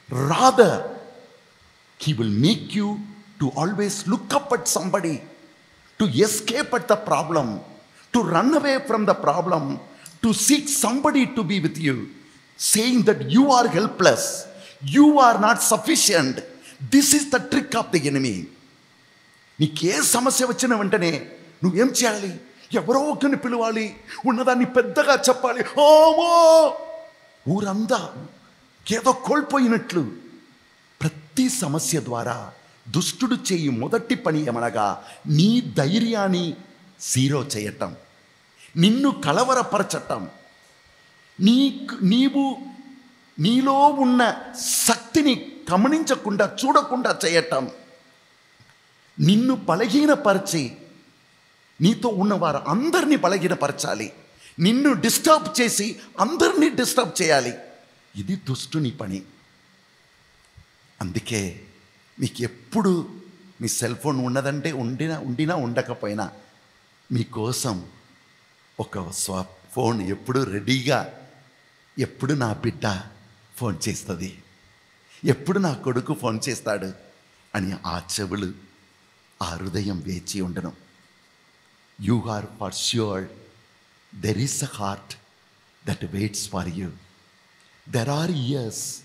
Rather, He will make you to always look up at somebody, to escape at the problem, to run away from the problem, to seek somebody to be with you, saying that you are helpless, you are not sufficient. This is the trick of the enemy. నీకే సమస్య వచ్చిన వెంటనే నువ్వేం చేయాలి ఎవరో ఒకరిని పిలవాలి ఉన్నదాన్ని పెద్దగా చెప్పాలి. ఓమో! ఊరందా ఏదో కోల్పోయినట్లు ప్రతి సమస్య ద్వారా దుష్టుడు చేయి మొదటి పని ఏమనగా నీ ధైర్యాన్ని జీరో చేయటం నిన్ను కలవరపరచటం. నీకు నీవు నీలో ఉన్న శక్తిని గమనించకుండా చూడకుండా చేయటం. నిన్ను బలహీనపరిచి నీతో ఉన్నవారు అందరినీ బలహీనపరచాలి. నిన్ను డిస్టర్బ్ చేసి అందరినీ డిస్టర్బ్ చేయాలి. ఇది దుష్టుని పని. అందుకే మీకు ఎప్పుడు మీ సెల్ ఫోన్ ఉన్నదంటే ఉండినా ఉండినా ఉండకపోయినా మీకోసం ఒక స్వా ఫోన్ ఎప్పుడు రెడీగా ఎప్పుడు నా బిడ్డ ఫోన్ చేస్తుంది ఎప్పుడు నా కొడుకు ఫోన్ చేస్తాడు అని ఆ చెవులు ఆ హృదయం వేచి ఉండను. you are for sure there is a heart that waits for you. There are ears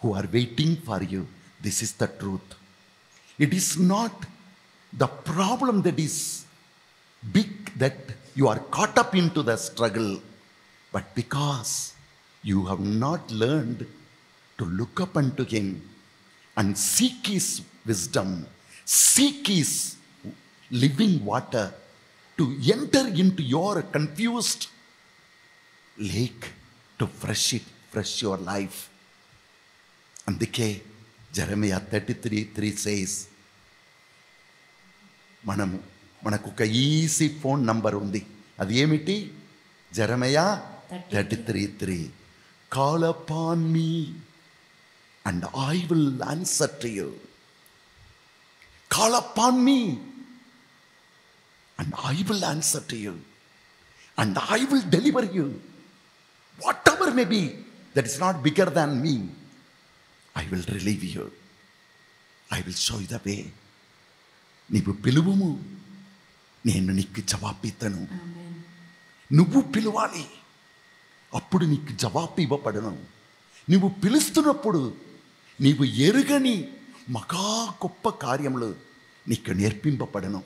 who are waiting for you. This is the truth. It is not the problem that is big that you are caught up into the struggle, but because you have not learned to look up unto Him and seek His wisdom, seek His living water to enter into your confused lake to fresh it, fresh your life. అందుకే Jeremiah thirty three three says మనము మనకు ఒక easy phone number ఉంది. అది ఏమిటి Jeremiah thirty three three call upon me and I will answer to you call upon me and I will answer to you and I will deliver you whatever may be that is not bigger than me I will relieve you I will show the way నీవు పిలువుము. నేను నీకు జవాబిద్దను నువ్వు పిలవాలి. అప్పుడు నీకు జవాబు ఇవ్వబడను. నువ్వు పిలుస్తున్నప్పుడు నీవు ఎరుగని మగా గొప్ప కార్యములు నీకు నేర్పింపబడను.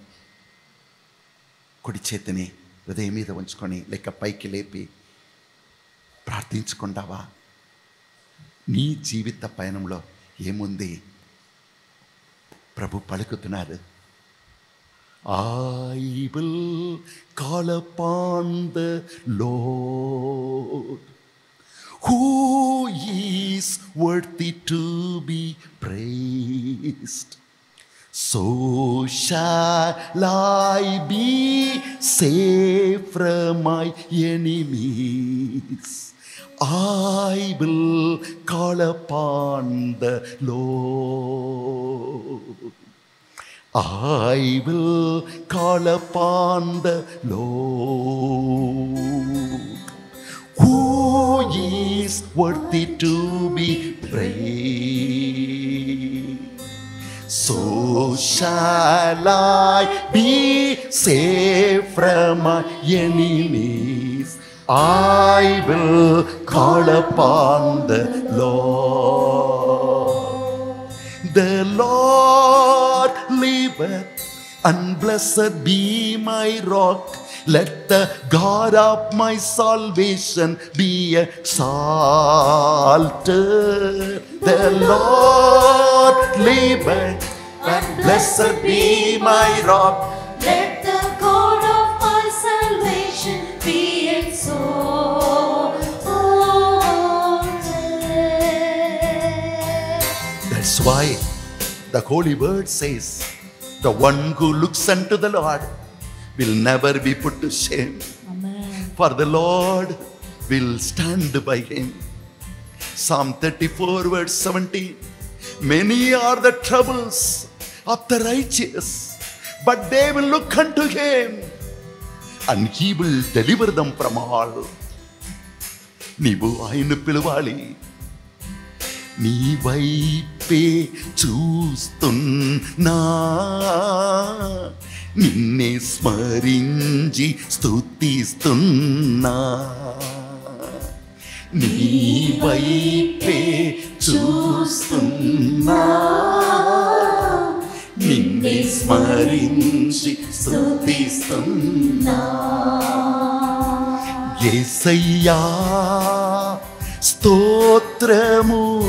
కుడి చేతిని హృదయం మీద ఉంచుకొని లేక పైకి లేపి ప్రార్థించుకుంటావా? నీ జీవిత పయనంలో ఏముంది? ప్రభు పలుకుతున్నారు I will call upon the Lord who is worthy to be praised So shall I be safe from my enemies. I will call upon the Lord. I will call upon the Lord. Who is worthy to be praised? So shall I be safe from my enemies. I will call upon the Lord. The Lord liveth, and blessed be my rock. Let the God of my salvation be exalted. The Lord liveth, and blessed be my rock. Let the God of my salvation be exalted. That's why the Holy Word says, the one who looks unto the Lord will never be put to shame. Amen. For the Lord will stand by him. Psalm 34 verse 17. Many are the troubles of the righteous, but they will look unto him, and he will deliver them from all. నీవు ఆయన పిలవాలి నీ వైపే చూస్తున్నా నిన్నే స్మరించి స్థుతిస్తున్నా నీ వైపే చూస్తున్నా నిన్నే స్మరించి స్తుతిస్తున్నా. ఏసయ్యా స్తోత్రము.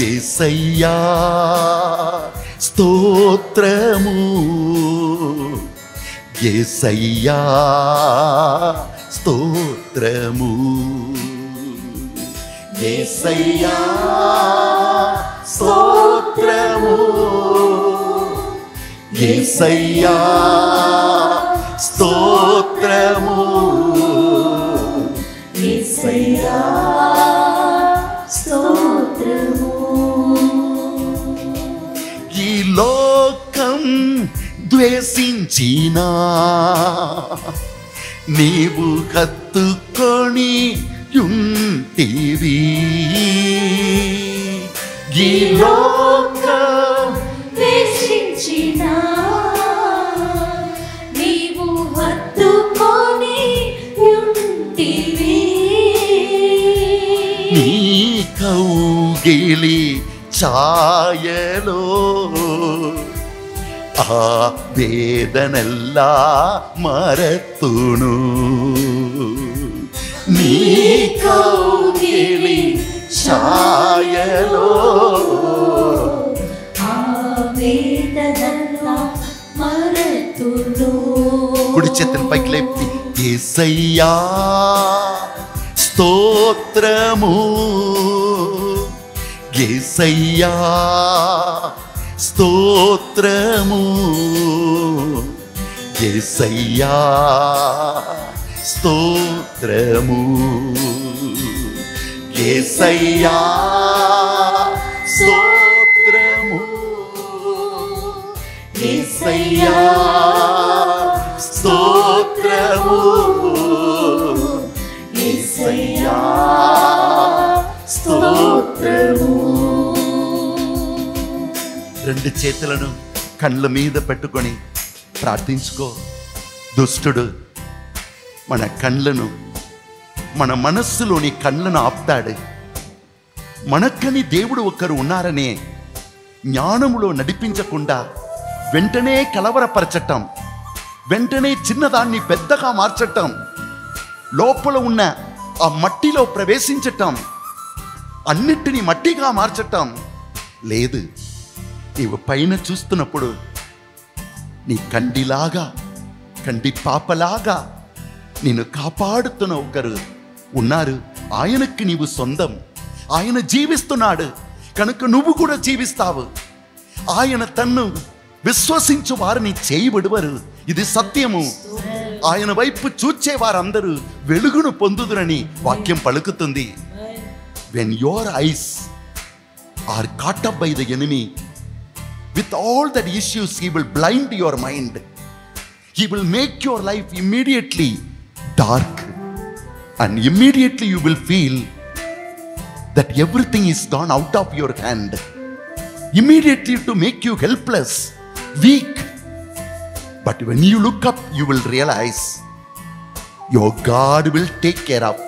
ఏసయ్యా స్తోత్రము. ఏసయ్యా స్తోత్రము. ఏసయ్యా స్తోత్రము. ఏసయ్యా స్తోత్రము. యేసయ్యా స్తోత్రము. ఈ లోకం ద్వేషించినా నీవు హత్తుకొని యుంటివి ఈ లోకం ద్వేషించిన నీవు హత్తుకొని ఉంటివి. నీ కౌగిలి ఛాయలో ఆ వేదనెల్లా మరతును నీ కౌగిలి ఛాయలో కుడి చేతిని పైకి లేపి ఏసయ్యా స్తోత్రము. ఏసయ్యా స్తోత్రము. ఏసయ్యా స్తోత్రము. ఏసయ్యా స్తోత్రము. ఏసయ్యా స్తోత్రము. ఏసయ్యా స్తోత్రము. రెండు చేతులను కళ్ళ మీద పెట్టుకొని ప్రార్థించుకో. దుష్టుడు మన కళ్ళను మన మనస్సులోని కళ్ళను ఆపుతాడు. మనక్కని దేవుడు ఒకరు ఉన్నారనే జ్ఞానములో నడిపించకుండా వెంటనే కలవరపరచటం వెంటనే చిన్నదాన్ని పెద్దగా మార్చటం లోపల ఉన్న ఆ మట్టిలో ప్రవేశించటం అన్నిటినీ మట్టిగా మార్చటం లేదు. నీవు పైన చూస్తున్నప్పుడు నీ కండిలాగా కండి పాపలాగా నిన్ను కాపాడుతున్న ఒకరు ఉన్నారు. ఆయనకి నీవు సొంతం. ఆయన జీవిస్తున్నాడు. కనుక నువ్వు కూడా జీవిస్తావు. ఆయన తన్ను విశ్వసించు వారిని చేయబడువరు ఇది సత్యము. ఆయన వైపు చూచే వారందరూ వెలుగును పొందుదురని వాక్యం పలుకుతుంది. When your eyes are caught up by the enemy with all that issues he will blind your mind he will make your life immediately dark and immediately you will feel that everything is gone out of your hand. Immediately to make you helpless weak. But when you look up you will realize your god will take care of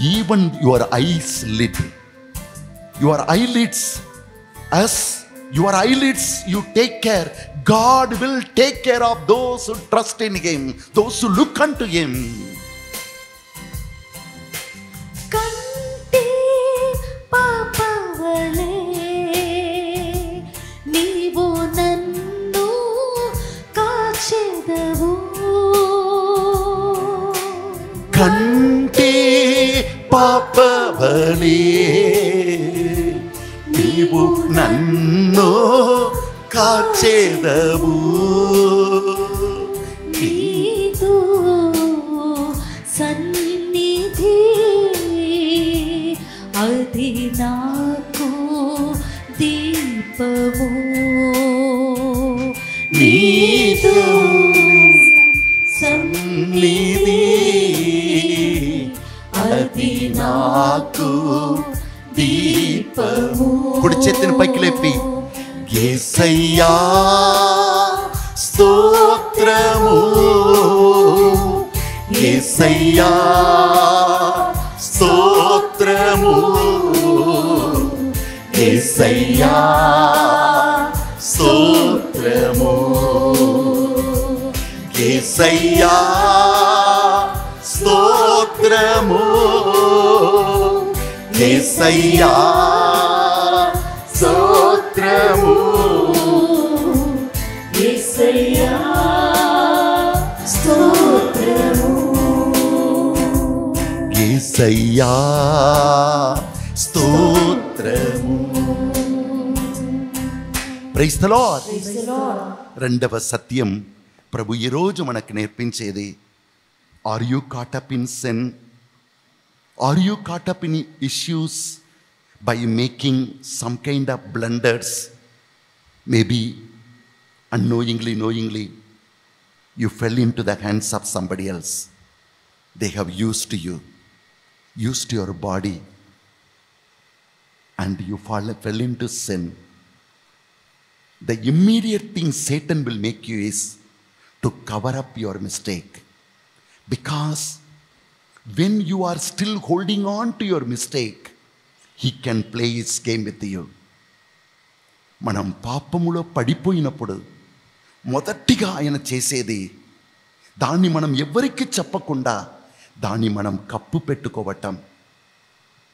even your eyes lid your eyelids as your eyelids you take care god will take care of those who trust in him those who look unto him కంటే పాపవలే. నీవు నన్ను కాచేదవు. నీదు సన్నిధి అది నాకు దీపము. సన్నిధి నాకు దీపము కుడి చేతిని పైకి లేపి. ఏసయ్యా స్తోత్రము. ఏసయ్యా స్తోత్రము. ఏసయ్యా స్తోత్రము. ఏసయ్యా స్తోత్రము. ఏసయ్యా స్తోత్రము యేసయ్యా స్తోత్రము ఏసయ్యా స్తోత్రము. రెండవ సత్యం. ప్రభు ఈరోజు మనకు నేర్పించేది are you caught up in sin Are you caught up in issues by making some kind of blunders? Maybe unknowingly, knowingly, you fell into the hands of somebody else. They have used you, used your body, and you fall, fell into sin. The immediate thing Satan will make you is to cover up your mistake because when you are still holding on to your mistake, he can play his game with you. మనం పాపములో పడిపోయినప్పుడు మొదటిగా ఆయన చేసేది దాన్ని మనం ఎవ్వరికి చెప్పకుండా దాన్ని మనం కప్పు పెట్టుకోవటం.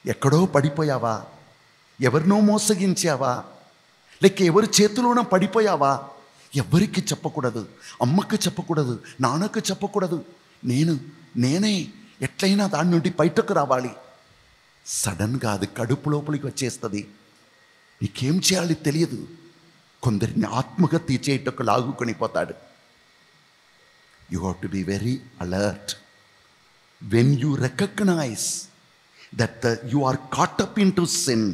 ఎక్కడో పడిపోయావా? ఎవరినో మోసగించావా? లేక ఎవరి చేతిలోనో పడిపోయావా? ఎవ్వరికి చెప్పకూడదు? అమ్మకు చెప్పకూడదు? నాన్నకు చెప్పకూడదు? నేను నేనే ఎట్లయినా దాని నుండి బయటకు రావాలి. సడన్గా అది కడుపు లోపలికి వచ్చేస్తుంది. నీకేం చేయాలి తెలియదు. కొందరిని ఆత్మహత్య చేయటకు లాగుకొని పోతాడు. You have to be very alert when you recognise that the you are caught up in to sin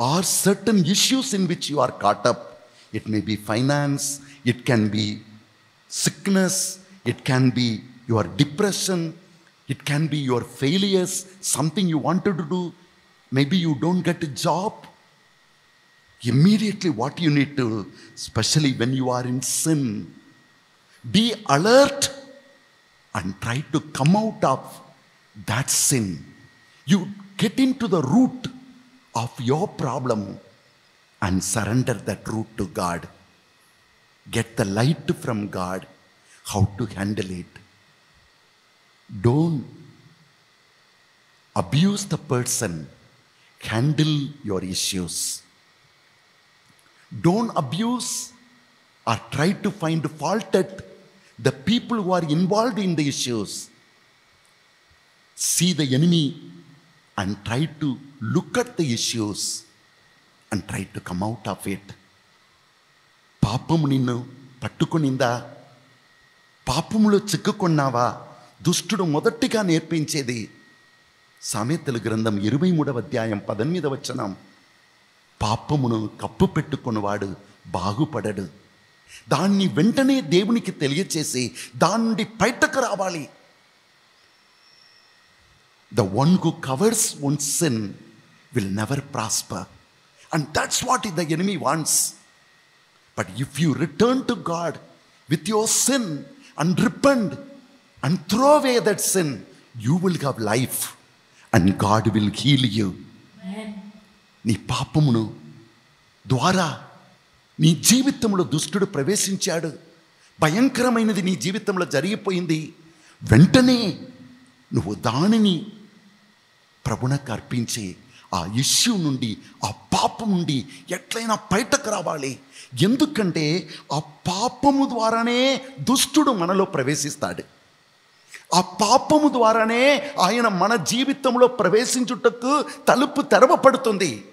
or certain issues in which you are caught up it may be finance it can be sickness it can be your depression It can be your failures, something you wanted to do. Maybe you don't get a job. Immediately, what you need to, especially when you are in sin, be alert and try to come out of that sin. You get into the root of your problem and surrender that root to God. Get the light from God, how to handle it. don't abuse the person handle your issues don't abuse or try to find fault at the people who are involved in the issues. See the enemy and try to look at the issues and try to come out of it. పాపము నిన్ను పట్టుకునిందా పాపములో చిక్కుకున్నావా దుష్టుడు మొదటిగా నేర్పించేది సామెతల గ్రంథం ఇరవై మూడవ అధ్యాయం పదెనిమిదవ వచనం పాపమును కప్పు పెట్టుకున్నవాడు బాగుపడడు దాన్ని వెంటనే దేవునికి తెలియచేసి దాని నుండి బయటకు రావాలి the one who covers one sin will never prosper and that's what the enemy wants but if you return to God with your sin and repent and throw away that sin you will have life and God will heal you నీ పాపమును ద్వారా నీ జీవితంలో దుష్టుడు ప్రవేశించాడు. భయంకరమైనది నీ జీవితంలో జరిగిపోయింది. వెంటనే నువ్వు దానిని ప్రభునకు అర్పించి ఆ ఇష్యూ నుండి ఆ పాపం నుండి ఎట్లయినా బయటకు రావాలి. ఎందుకంటే ఆ పాపము ద్వారానే దుష్టుడు మనలో ప్రవేశిస్తాడు. ఆ పాపము ద్వారానే ఆయన మన జీవితంలో ప్రవేశించుటకు తలుపు తెరవపడుతుంది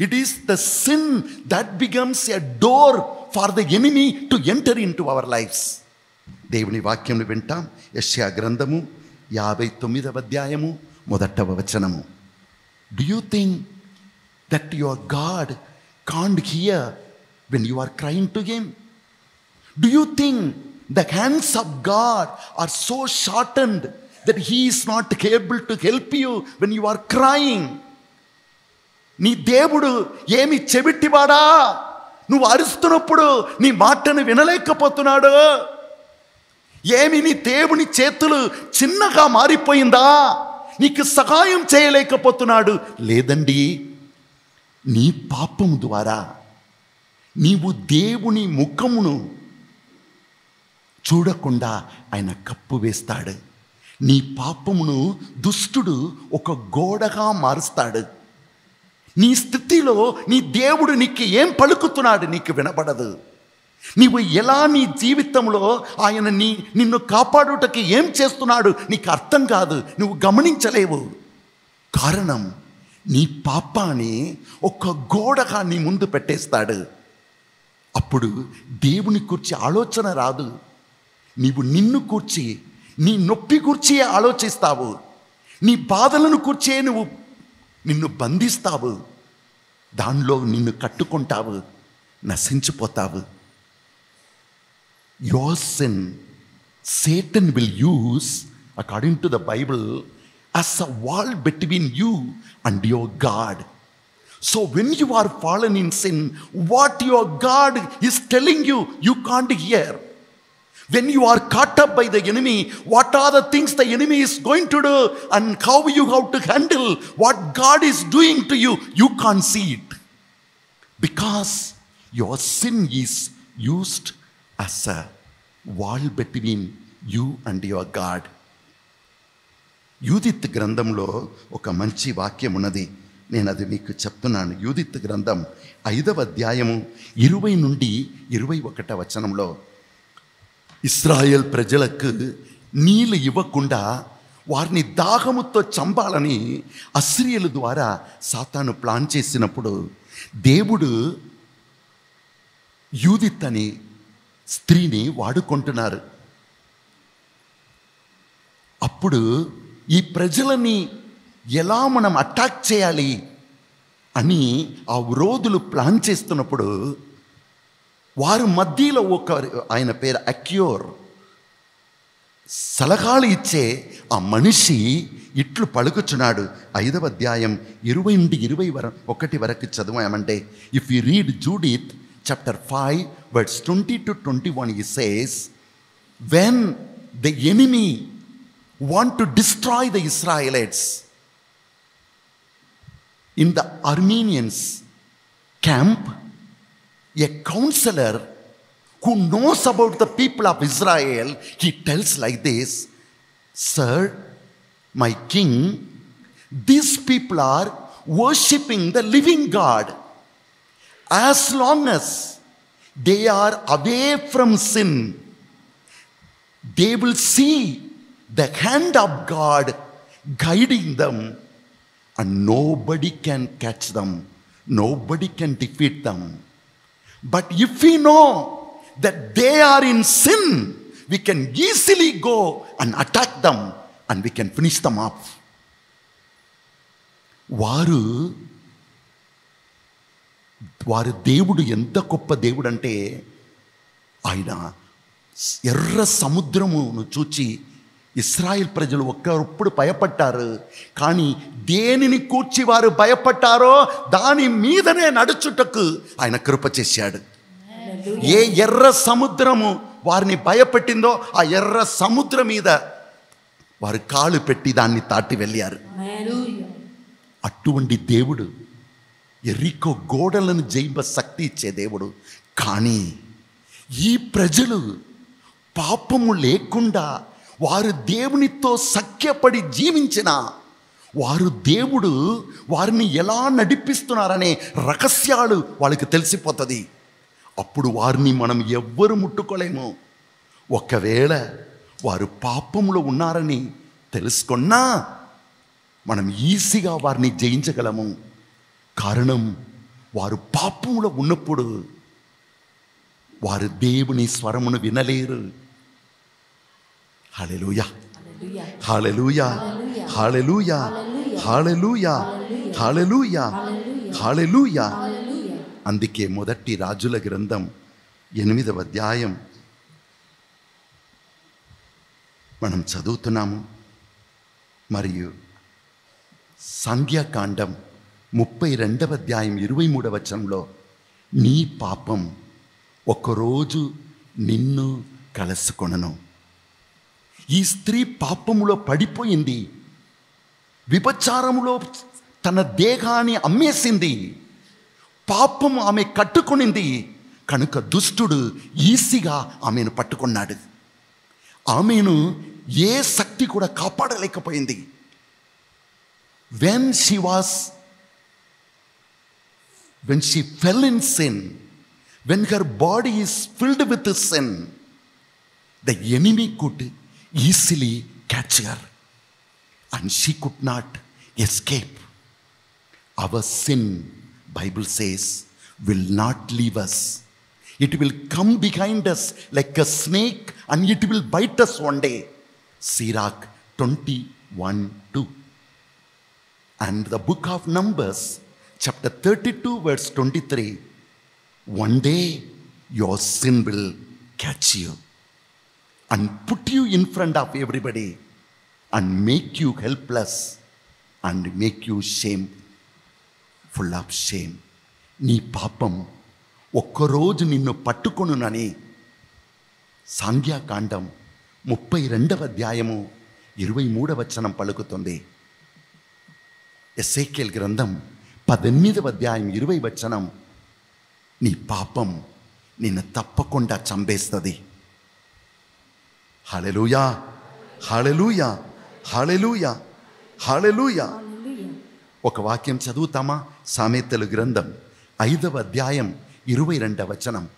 it is the sin that becomes a door for the enemy to enter in to our lives దేవుని వాక్యం వింటాం. యశ్యా గ్రంథము యాభై తొమ్మిదవ అధ్యాయము మొదటవ వచనము. Do you think that your God can't hear when you are crime to game do you think the hands of God are so shortened that He is not able to help you when you are crying? నీ దేవుడు ఏమి చెబిట్టివాడా నువ్వు అరుస్తున్నప్పుడు నీ మాటను వినలేకపోతున్నాడు. ఏమి నీ దేవుని చేతులు చిన్నగా మారిపోయిందా? నీకు సహాయం చేయలేకపోతున్నాడు. లేదండి నీ పాపము ద్వారా నీవు దేవుని ముఖమును చూడకుండా ఆయన కప్పు వేస్తాడు. నీ పాపమును దుష్టుడు ఒక గోడగా మారుస్తాడు. నీ స్థితిలో నీ దేవుడు నీకు ఏం పలుకుతున్నాడు నీకు వినపడదు నీవు ఎలా నీ జీవితంలో ఆయన నీ నిన్ను కాపాడుటకి ఏం చేస్తున్నాడు నీకు అర్థం కాదు నువ్వు గమనించలేవు. కారణం నీ పాపాన్ని ఒక గోడగా నీ ముందు పెట్టేస్తాడు. అప్పుడు దేవుని కూర్చి ఆలోచన రాదు. నీవు నిన్ను కూర్చి నీ నొప్పి కూర్చి ఆలోచిస్తావు నీ బాధలను కూర్చే నువ్వు నిన్ను బంధిస్తావు దానిలో నిన్ను కట్టుకుంటావు నశించిపోతావు. Your sin Satan will use according to the Bible as a wall between you and your God so when you are fallen in sin what your God is telling you you can't hear When you are caught up by the enemy, what are the things the enemy is going to do and how you have to handle what God is doing to you, you can't see it. Because your sin is used as a wall between you and your God. యూదిత్ గ్రంథంలో ఒక మంచి వాక్యం ఉన్నది నేను అది మీకు చెప్తున్నాను యూదిత్ గ్రంథం ఐదవ అధ్యాయము ఇరవై నుండి ఇరవై ఒకట వచనంలో ఇస్రాయేల్ ప్రజలకు నీళ్ళు ఇవ్వకుండా వారిని దాహముతో చంపాలని అస్రియల ద్వారా సాతాను ప్లాన్ చేసినప్పుడు దేవుడు యూదిత్ అని స్త్రీని వాడుకుంటున్నారు. అప్పుడు ఈ ప్రజలని ఎలా మనం అటాక్ చేయాలి అని ఆ విరోధులు ప్లాన్ చేస్తున్నప్పుడు వారి మధ్యలో ఒక ఆయన పేరు అక్యూర్ సలహాలు ఇచ్చే ఆ మనిషి ఇట్లు పలుకుచున్నాడు ఐదవ అధ్యాయం ఇరవై నుండి ఇరవై వర ఒకటి వరకు చదివామంటే if you read Judith chapter five words twenty two twenty one he says when the enemy want to destroy the Israelites. In the Armenians camp, a counselor who knows about the people of Israel, he tells like this Sir, my king, these people are worshipping the living God. As long as they are away from sin, they will see the hand of God guiding them, and nobody can catch them, nobody can defeat them. But if we know that they are in sin, we can easily go and attack them and we can finish them off. వారు వారి దేవుడు ఎంత గొప్ప దేవుడు అంటే ఆయన ఎర్ర సముద్రమును చూచి ఇస్రాయిల్ ప్రజలు ఒక్కప్పుడు భయపడ్డారు. కానీ దేనిని కూర్చి వారు భయపడ్డారో దాని మీదనే నడుచుటకు ఆయన కృప చేశాడు. ఏ ఎర్ర సముద్రము వారిని భయపెట్టిందో ఆ ఎర్ర సముద్రం మీద వారు కాలు పెట్టి దాన్ని దాటి వెళ్ళారు. అటువంటి దేవుడు ఎర్రికో గోడలను జైబ శక్తి ఇచ్చే దేవుడు. కానీ ఈ ప్రజలు పాపము లేకుండా వారు దేవునితో సఖ్యపడి జీవించిన వారు దేవుడు వారిని ఎలా నడిపిస్తున్నారనే రహస్యాలు వాళ్ళకి తెలిసిపోతుంది. అప్పుడు వారిని మనం ఎవ్వరు ముట్టుకోలేము. ఒకవేళ వారు పాపంలో ఉన్నారని తెలుసుకున్నా మనం ఈజీగా వారిని జయించగలము. కారణం వారు పాపంలో ఉన్నప్పుడు వారు దేవుని స్వరమును వినలేరు. హల్లెలూయా హల్లెలూయా హల్లెలూయా హల్లెలూయా హల్లెలూయా హల్లెలూయా అందుకే మొదటి రాజుల గ్రంథం ఎనిమిదవ అధ్యాయం మనం చదువుతున్నాము మరియు సంఖ్యాకాండం ముప్పై రెండవ అధ్యాయం ఇరవై మూడవ వచనంలో నీ పాపం ఒకరోజు నిన్ను కలుసుకొనను ఈ స్త్రీ పాపములో పడిపోయింది. విభచారములో తన దేహాన్ని అమ్మేసింది. పాపం ఆమె కట్టుకొనింది. కనుక దుష్టుడు ఈసీగా ఆమెను పట్టుకున్నాడు. ఆమెను ఏ శక్తి కూడా కాపాడలేకపోయింది. When she was when she fell in sin when her body is filled with sin the enemy could easily catch her. And she could not escape. Our sin, Bible says, will not leave us. It will come behind us like a snake and it will bite us one day. Sirach 21 2. And the book of Numbers, chapter 32, verse 23. One day your sin will catch you. And put you in front of everybody and make you helpless and make you shame full of shame నీ పాపం ఒక్కరోజు నిన్ను పట్టుకొనునని సాంధ్యాకాండం ముప్పై రెండవ అధ్యాయము ఇరవై మూడవ వచనం పలుకుతుంది. ఎస్ఐకేల్ గ్రంథం పద్దెనిమిదవ అధ్యాయం ఇరవై వచనం నీ పాపం నిన్ను తప్పకుండా చంపేస్తుంది. హలెలూయా హలెలూయా హలెలూయా హలెలూయా ఒక వాక్యం చదువుతామా? సామెతలు గ్రంథం ఐదవ అధ్యాయం ఇరవై రెండవ వచనం.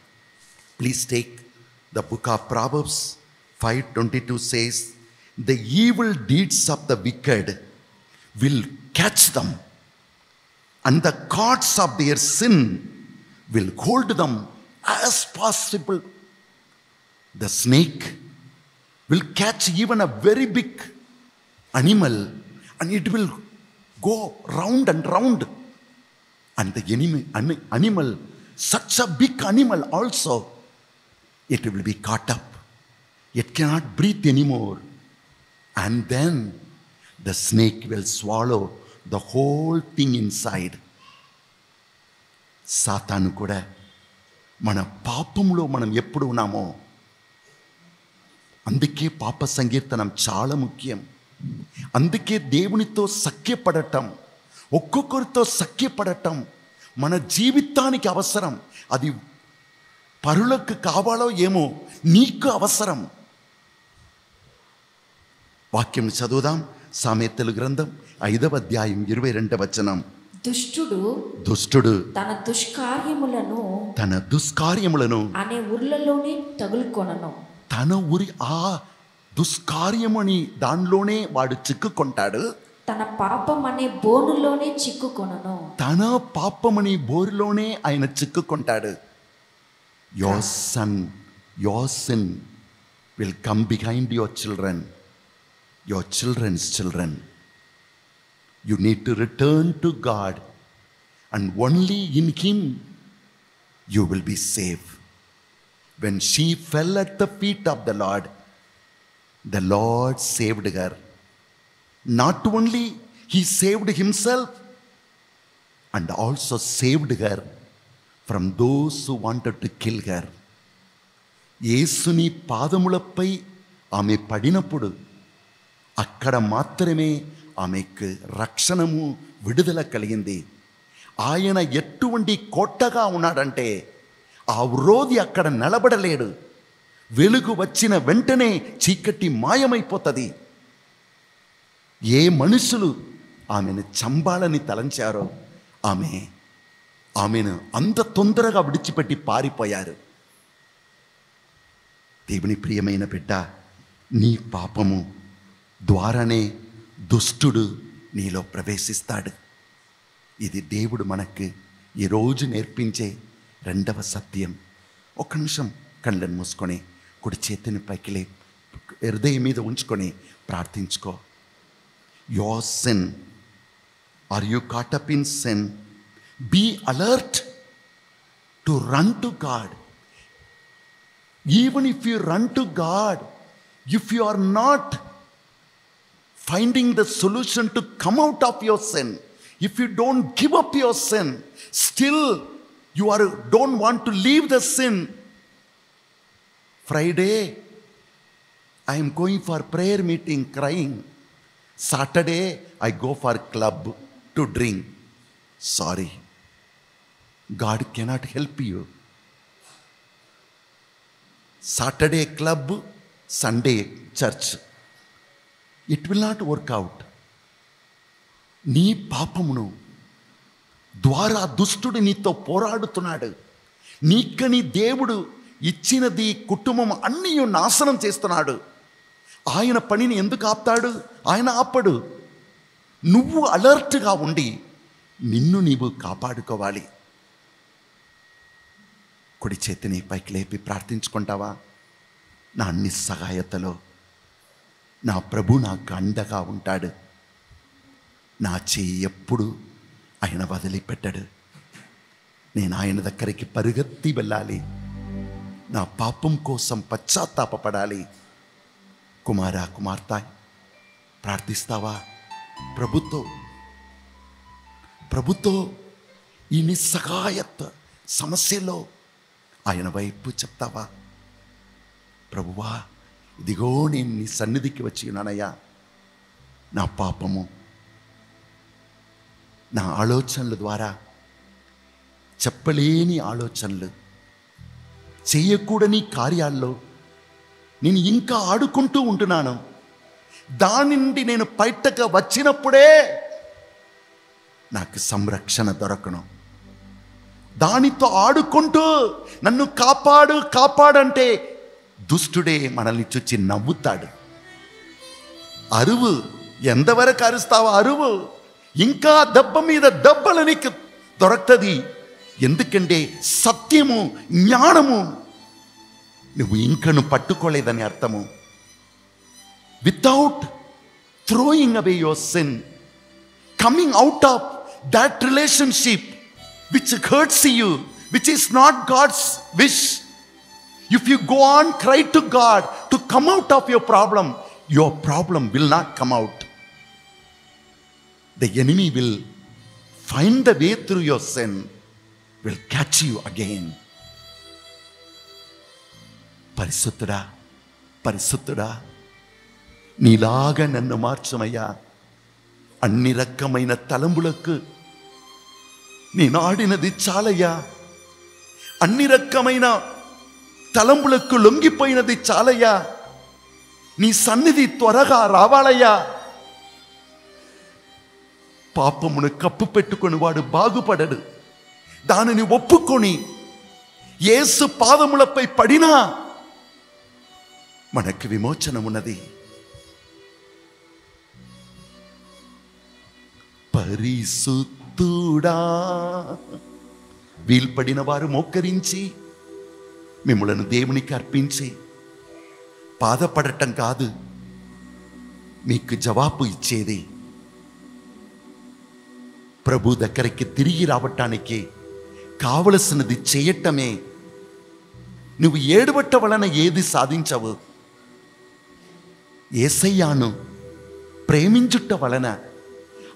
Please take the book of Proverbs five twenty two says the evil deeds of the wicked will catch them and the cords of their sin will hold them as possible the snake will catch even a very big animal and it will go round and round. And the enemy, ani- animal, such a big animal also, it will be caught up. It cannot breathe anymore. And then the snake will swallow the whole thing inside. సాతాను కూడా మన పాపంలో మనం ఎప్పుడు ఉన్నామో అందుకే పాప సంకీర్తనం చాలా ముఖ్యం. అందుకే దేవునితో సఖ్యపడటం ఒక్కొక్కరితో సఖ్యపడటం మన జీవితానికి అవసరం. అది పరులకు కావాలో ఏమో నీకు అవసరం. వాక్యం చదువుదాం. సామెతలు గ్రంథం ఐదవ అధ్యాయం ఇరవై రెండవ వచనం. దుష్టుడు దుష్టుడు తన దుష్కార్యములను తన దుష్కార్యములను అనే ఊర్లలోనే తగులుకొనను. తన ఊరి ఆ దుష్కార్యమని దానిలోనే వాడు చిక్కుకుంటాడు తన పాపం అనే బోనులోనే చిక్కుకొనను తన పాపమని బోరులోనే ఆయన చిక్కుకుంటాడు your son your sin will come behind your children your children's children you need to return to God and only in him you will be safe when she fell at the feet of the Lord the Lord saved her not only he saved himself and also saved her from those wanted to kill her her. యేసుని పాదములపై ఆమె పడినప్పుడు అక్కడ మాత్రమే ఆమెకు రక్షణము విడుదల కలిగింది. ఆయన ఎటువంటి కొట్టగా ఉన్నాడంటే ఆ రోది అక్కడ నిలబడలేడు వెలుగు వచ్చిన వెంటనే చీకటి మాయమైపోతుంది. ఏ మనుషులు ఆమెను చంపాలని తలంచారో ఆమె ఆమెను అంత తొందరగా విడిచిపెట్టి పారిపోయారు. దేవుని ప్రియమైన బిడ్డ నీ పాపము ద్వారానే దుష్టుడు నీలో ప్రవేశిస్తాడు. ఇది దేవుడు మనకు ఈరోజు నేర్పించే రెండవ సత్యం ఒక నిమిషం కళ్ళను మూసుకొని కుడి చేతిని పైకి లే హృదయం మీద ఉంచుకొని ప్రార్థించుకో your sin are you caught up in sin be alert to run to God even if you run to God, if you are not finding the solution to come out of your sin, if you don't give up your sin, still you are don't want to leave the sin. Friday, I am going for prayer meeting crying. Saturday, I go for club to drink. Sorry. God cannot help you. Saturday club Sunday church it will not work out నీ పాపమును ద్వారా దుష్టుడు నీతో పోరాడుతున్నాడు. నీకని దేవుడు ఇచ్చినది కుటుంబం అన్నీ నాశనం చేస్తున్నాడు. ఆయన పనిని ఎందుకు ఆపుతాడు? ఆయన ఆపడు. నువ్వు అలర్ట్గా ఉండి నిన్ను నీవు కాపాడుకోవాలి. కుడి చేతిని పైకి లేపి ప్రార్థించుకుంటావా? నా నిస్సహాయతలో నా ప్రభు నాకు అండగా ఉంటాడు. నా చేయి ఎప్పుడు ఆయన వదిలిపెట్టాడు నేను ఆయన దగ్గరికి పరుగెత్తి వెళ్ళాలి. నా పాపం కోసం పశ్చాత్తాపపడాలి. కుమారా కుమార్తె ప్రార్థిస్తావా? ప్రభుతో ప్రభుతో ఈ నిస్సహాయత సమస్యలో ఆయన వైపు చెప్తావా? ప్రభువా ఇదిగో నేను నీ సన్నిధికి వచ్చి ఉన్నానయ్యా. నా పాపము నా ఆలోచనల ద్వారా చెప్పలేని ఆలోచనలు చేయకూడని కార్యాల్లో నేను ఇంకా ఆడుకుంటూ ఉంటున్నాను. దాని నుండి నేను బయటకు వచ్చినప్పుడే నాకు సంరక్షణ దొరకను. దానితో ఆడుకుంటూ నన్ను కాపాడు కాపాడంటే దుష్టుడే మనల్ని చూచి నవ్వుతాడు. అరువు ఎంతవరకు అరుస్తావో అరువు. ఇంకా దెబ్బ మీద దెబ్బలు నీకు దొరకతుంది ఎందుకంటే సత్యము జ్ఞానము నువ్వు ఇంకను పట్టుకోలేదని అర్థము without throwing away your sin coming out of that relationship which hurts you, which is not God's wish. If you go on, cry to God to come out of your problem, your problem will not come out. The enemy will find the way through your sin, will catch you again. పరిశుద్ధుడా పరిశుద్ధుడా నీలాగా నన్ను మార్చమయ్యా అన్ని రకమైన తలంపులకు నేను ఆడినది చాలయ్యా అన్ని రకమైన తలంపులకు లొంగిపోయినది చాలయ్యా నీ సన్నిధి త్వరగా రావాలయ్యా పాపమును కప్పు పెట్టుకొని వాడు బాగుపడడు. దానిని ఒప్పుకొని ఏసు పాదములపై పడినా మనకు విమోచన ఉన్నది పరిశుద్ధుడా వీల్పడిన వారు మోకరించి మిమ్మలను దేవునికి అర్పించి బాధపడటం కాదు మీకు జవాబు ఇచ్చేది. ప్రభు దగ్గరికి తిరిగి రావటానికి కావలసినది చేయటమే. నువ్వు ఏడవట వలన ఏది సాధించవు. ఏసయ్యాను ప్రేమించుట వలన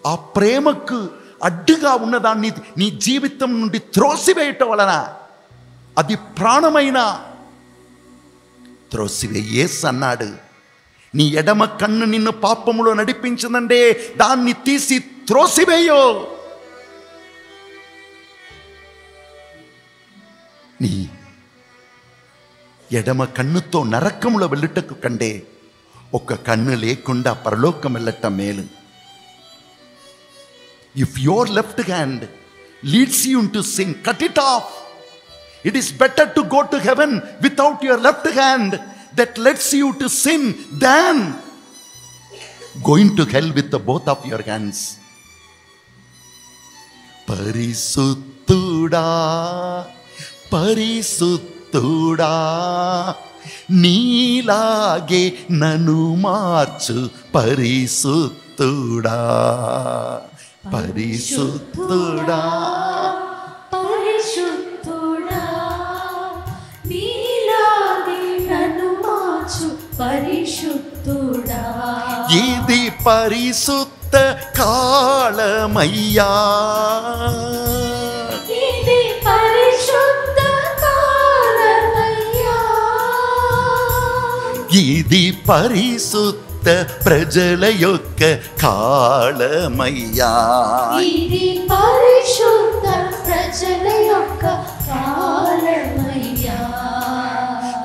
ఆ ప్రేమకు అడ్డుగా ఉన్నదాన్ని నీ జీవితం నుండి త్రోసివేయటం వలన అది ప్రాణమైన త్రోసివే. ఏస్ అన్నాడు నీ ఎడమ కన్ను నిన్ను పాపములో నడిపించిందంటే దాన్ని తీసి త్రోసివేయో. నీ ఎడమ కన్నుతో నరకములో వెళ్ళుటకు కంటే ఒక కన్ను లేకుండా పరలోకం వెళ్ళటం మేలు if your left hand leads you to sin cut it off it is better to go to heaven without your left hand that lets you to sin than going to hell with the both of your hands పరిశుద్ధుడా పరిశుద్ధుడా నీలాగే నన్ను మార్చు పరిశుద్ధుడా. పరిశుద్ధుడా పరిశుద్ధుడా నీలాగే నన్ను మార్చు పరిశుద్ధుడా. ఇది పరిశుద్ధ కాలమయ్యా. ఇది పరిశుద్ధ ప్రజల యొక్క కాలమయ్యా ఇది పరిశుద్ధ ప్రజల యొక్క కాలమయ్యా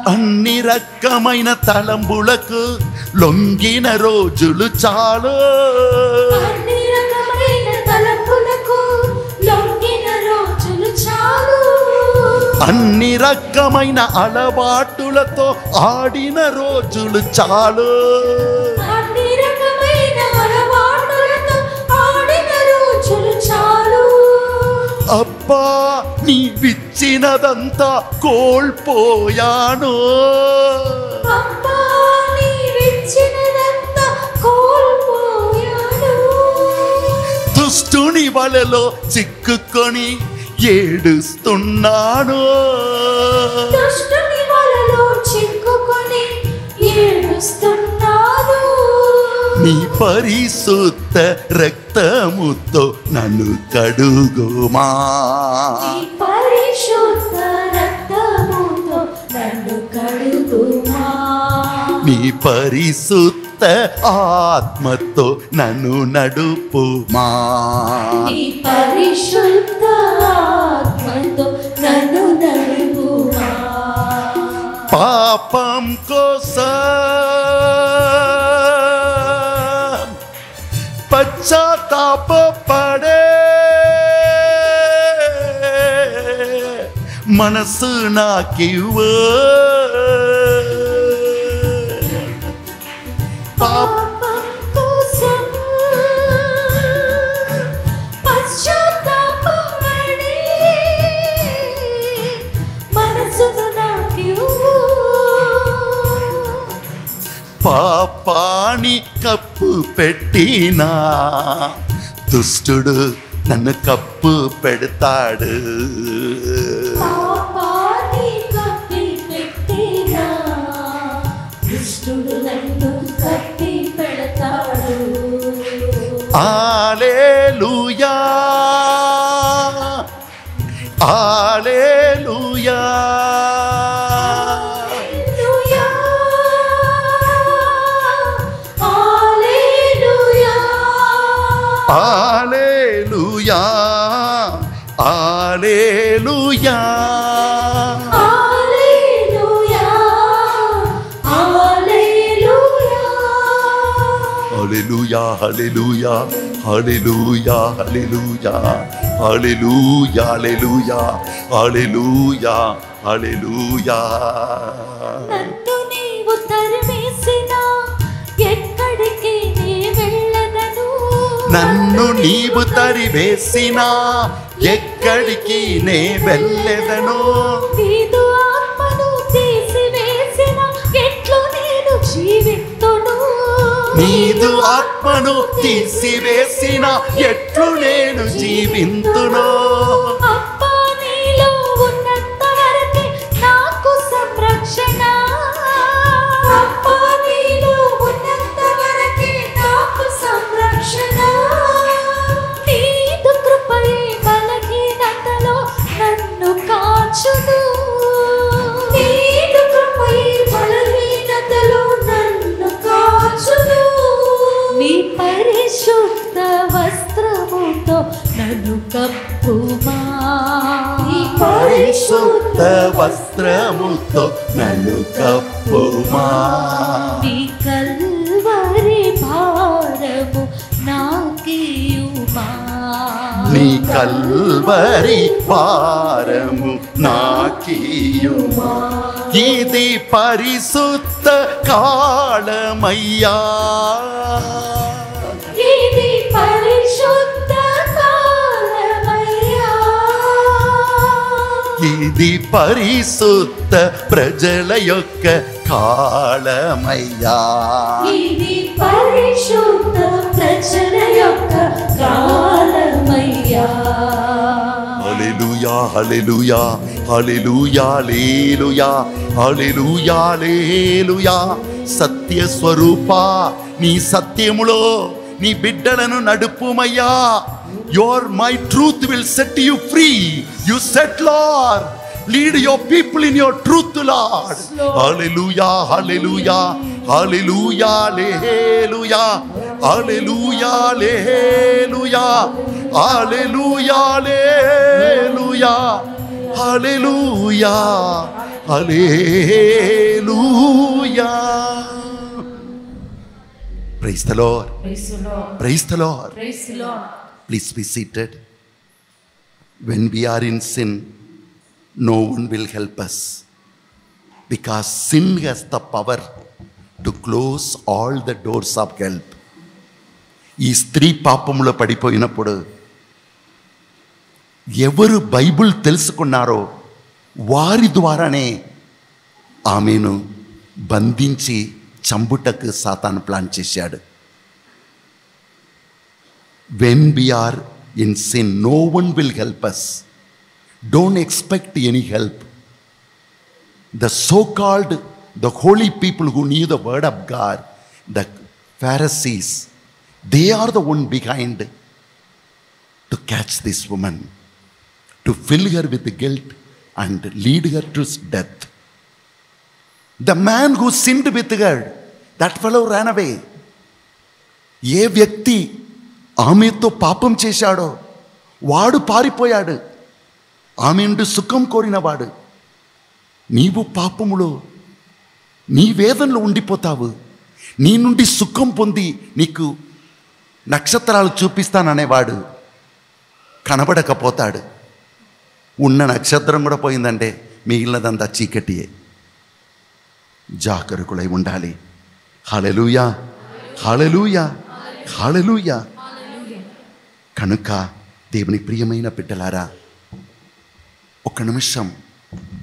అన్ని రకమైన తలంబులకు లొంగిన రోజులు చాలు అన్ని అన్ని రకమైన అలవాటులతో ఆడిన రోజులు చాలు. అబ్బా నీ విచ్చినదంతా కోల్పోయాను. దుష్టుని వలలో చిక్కుకొని ఏడుస్తున్నాడు. నీ పరిశుద్ధ రక్తముతో నన్ను కడుగుమా. నీ పరిశుద్ధ శాంత ఆత్మతో నన్ను నడుపు మా. పరిశుద్ధ పాపం కోసం పశ్చాత్తాప పడే మనసు నాకివ్వ. పాపాని కప్పు పెట్టినా దుష్టుడు నన్ను కప్పు పెడతాడు పాపాన్ని hallelujah hallelujah hallelujah hallelujah hallelujah hallelujah hallelujah నన్ను నీవు తరిమేసిన ఎక్కడికి ఎక్కడికి నే వెళ్ళెదను నీదు ఆత్మను తీసివేసిన ఎట్లు నేను జీవింతునో? கல்வரி பாரமும் நாக்கியுமா இது பரிசுத்த காலமையா ఇది పరిశుద్ధ ప్రజల యొక్క కాళమయ్యా ఇది పరిశుద్ధ ప్రజల యొక్క కాళ హల్లెలూయా హల్లెలూయా హల్లెలూయా లేలుయా హల్లెలూయా లేలుయా సత్య స్వరూప నీ సత్యములో నీ బిడ్డలను నడుపుమయ్యా your my truth will set you free you set Lord lead your people in your truth Lord hallelujah hallelujah Hallelujah, hallelujah, hallelujah, hallelujah, hallelujah, hallelujah, hallelujah. Praise the Lord. Praise the Lord. Praise the Lord. Praise the Lord. Please be seated. When we are in sin, no one will help us because sin has the power to close all the doors of help ఈ స్త్రీ పాపంలో పడిపోయినప్పుడు ఎవరు Bible తెలుసుకున్నారో వారి ద్వారానే ఆమెను బంధించి చంపుటకు సాతాను ప్లాన్ చేశాడు when are in sin no one will help us don't expect any help the so called the holy people who knew the word of God, the Pharisees, they are the one behind to catch this woman, to fill her with guilt and lead her to death. The man who sinned with her, that fellow ran away. ఏ వ్యక్తి ఆమెతో పాపం చేశాడో వాడు పారిపోయాడు ఆమె నుండి సుఖం కోరినవాడు నీవు పాపములో నీ వేదనలో ఉండిపోతావు. నీ నుండి సుఖం పొంది నీకు నక్షత్రాలు చూపిస్తాననేవాడు కనబడకపోతాడు. ఉన్న నక్షత్రం కూడా పోయిందంటే మిగిలినదంతా చీకటియే. జాగరూకులై ఉండాలి. హళలుయా హళలుయా హళలుయా కనుక దేవుని ప్రియమైన బిడ్డలారా ఒక నిమిషం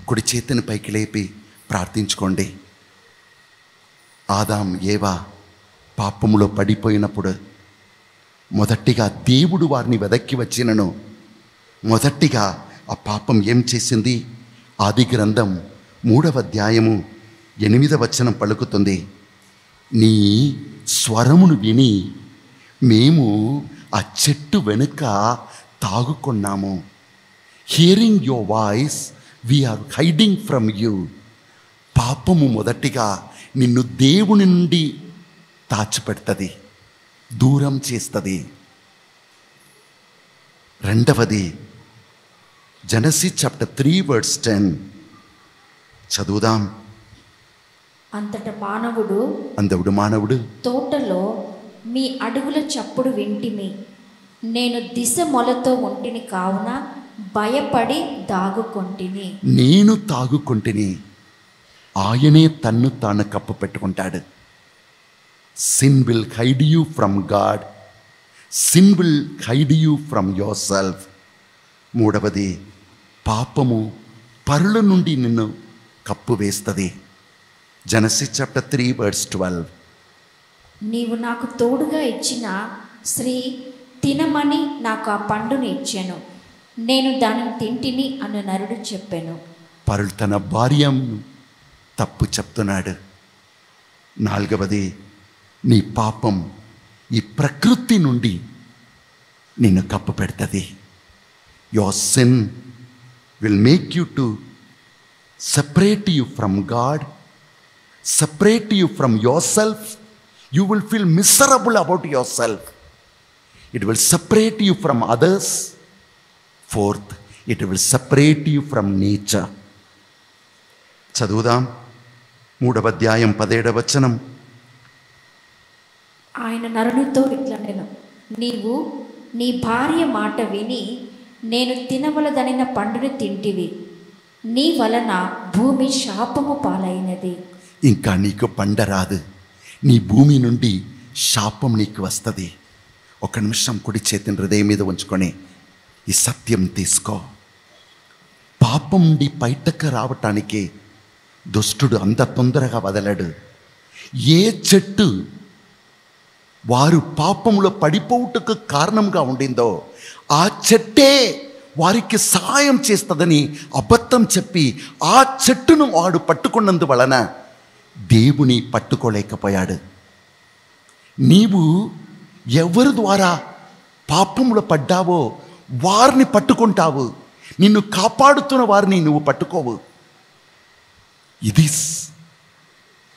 కుడి చేతిని పైకి లేపి ప్రార్థించుకోండి. ఆదాం ఏవా పాపములో పడిపోయినప్పుడు మొదటిగా దేవుడు వారిని వెదక్కి వచ్చినను. మొదటిగా ఆ పాపం ఏం చేసింది? ఆది గ్రంథం మూడవ అధ్యాయము ఎనిమిదవ వచనం పలుకుతుంది. నీ స్వరమును విని మేము ఆ చెట్టు వెనుక తాగుకున్నాము. Hearing your voice we're hiding from you పాపము మొదటిగా నిన్ను దేవుని నుండి దాచిపెడుతుంది దూరం చేస్తుంది. రెండవది Genesis chapter three words ten. చదువుదాం. అంతట మానవుడు అందవుడు మానవుడు? తోటలో మీ అడుగుల చప్పుడు వింటిమి. నేను దిశ మొలతో ఒంటిని కావున భయపడి దాగుకొంటిని. నేను తాగుకుంటుని. ఆయనే తన్ను తాను కప్పు పెట్టుకుంటాడు. Sin will hide you from God sin will hide you from yourself మూడవది పాపము పరుల నుండి నిన్ను కప్పు వేస్తుంది. Genesis chapter three words twelve నీవు నాకు తోడుగా ఇచ్చిన స్త్రీ తినమని నాకు ఆ పండుని ఇచ్చాను. నేను దానిని తింటిని అను నరుడు చెప్పాను. పరులు తన భార్యను తప్పు చెప్తున్నాడు. నాలుగవది నీ పాపం ఈ ప్రకృతి నుండి నిన్ను కప్పు పెడుతుంది. Your sin will make you to separate you from God separate you from yourself you will feel miserable about yourself it will separate you from others fourth it will separate you from nature చదువుదాం. మూడవ అధ్యాయం పదేడవ వచనం. ఆయన నరునితో ఇట్లా నేను నీవు నీ భార్య మాట విని నేను తినవలదనిన పండుని తింటివి. నీ వలన భూమి శాపము పాలైనది. ఇంకా నీకు పండ రాదు. నీ భూమి నుండి శాపం నీకు వస్తుంది. ఒక నిమిషం కుడి చేతిని హృదయం మీద ఉంచుకొని ఈ సత్యం తీసుకో. పాపం నుండి బయటకు రావటానికి దుష్టుడు అంత తొందరగా వదలడు. ఏ చెట్టు వారు పాపంలో పడిపోవుటకు కారణంగా ఉండిందో ఆ చెట్టే వారికి సహాయం చేస్తుందని అబద్ధం చెప్పి ఆ చెట్టును వాడు పట్టుకున్నందువలన దేవుని పట్టుకోలేకపోయాడు. నీవు ఎవరి ద్వారా పాపంలో పడ్డావో వారిని పట్టుకుంటావు. నిన్ను కాపాడుతున్న వారిని నువ్వు పట్టుకోవు. ఇది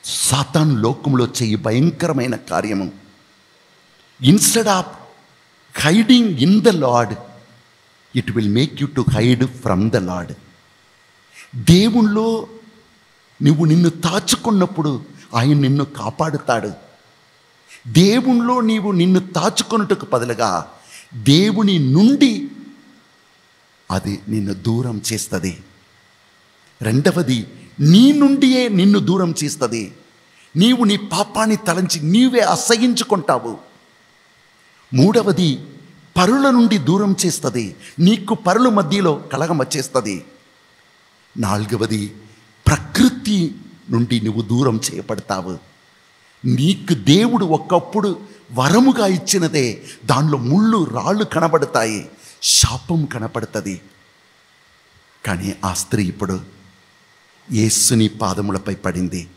సాతాన్ లోకంలో చెయ్యి భయంకరమైన కార్యము. Instead of hiding in the Lord it will make you to hide from the Lord దేవుణ్ణిలో నువ్వు నిన్ను దాచుకున్నప్పుడు ఆయన నిన్ను కాపాడుతాడు. దేవుణ్ణిలో నీవు నిన్ను దాచుకొనుటకు బదులుగా దేవుని నుండి అది నిన్ను దూరం చేస్తుంది. రెండవది నీ నుండియే నిన్ను దూరం చేస్తుంది. నీవు నీ పాపాన్ని తలంచి నీవే అసహించుకుంటావు. మూడవది పరుల నుండి దూరం చేస్తుంది. నీకు పరుల మధ్యలో కలగం వచ్చేస్తుంది. నాలుగవది ప్రకృతి నుండి నువ్వు దూరం చేయబడతావు. నీకు దేవుడు ఒకప్పుడు వరముగా ఇచ్చినదే. దానిలో ముళ్ళు రాళ్ళు కనబడతాయి. శాపం కనపడుతుంది. కానీ ఆ స్త్రీ ఇప్పుడు యేసుని పాదములపై పడింది.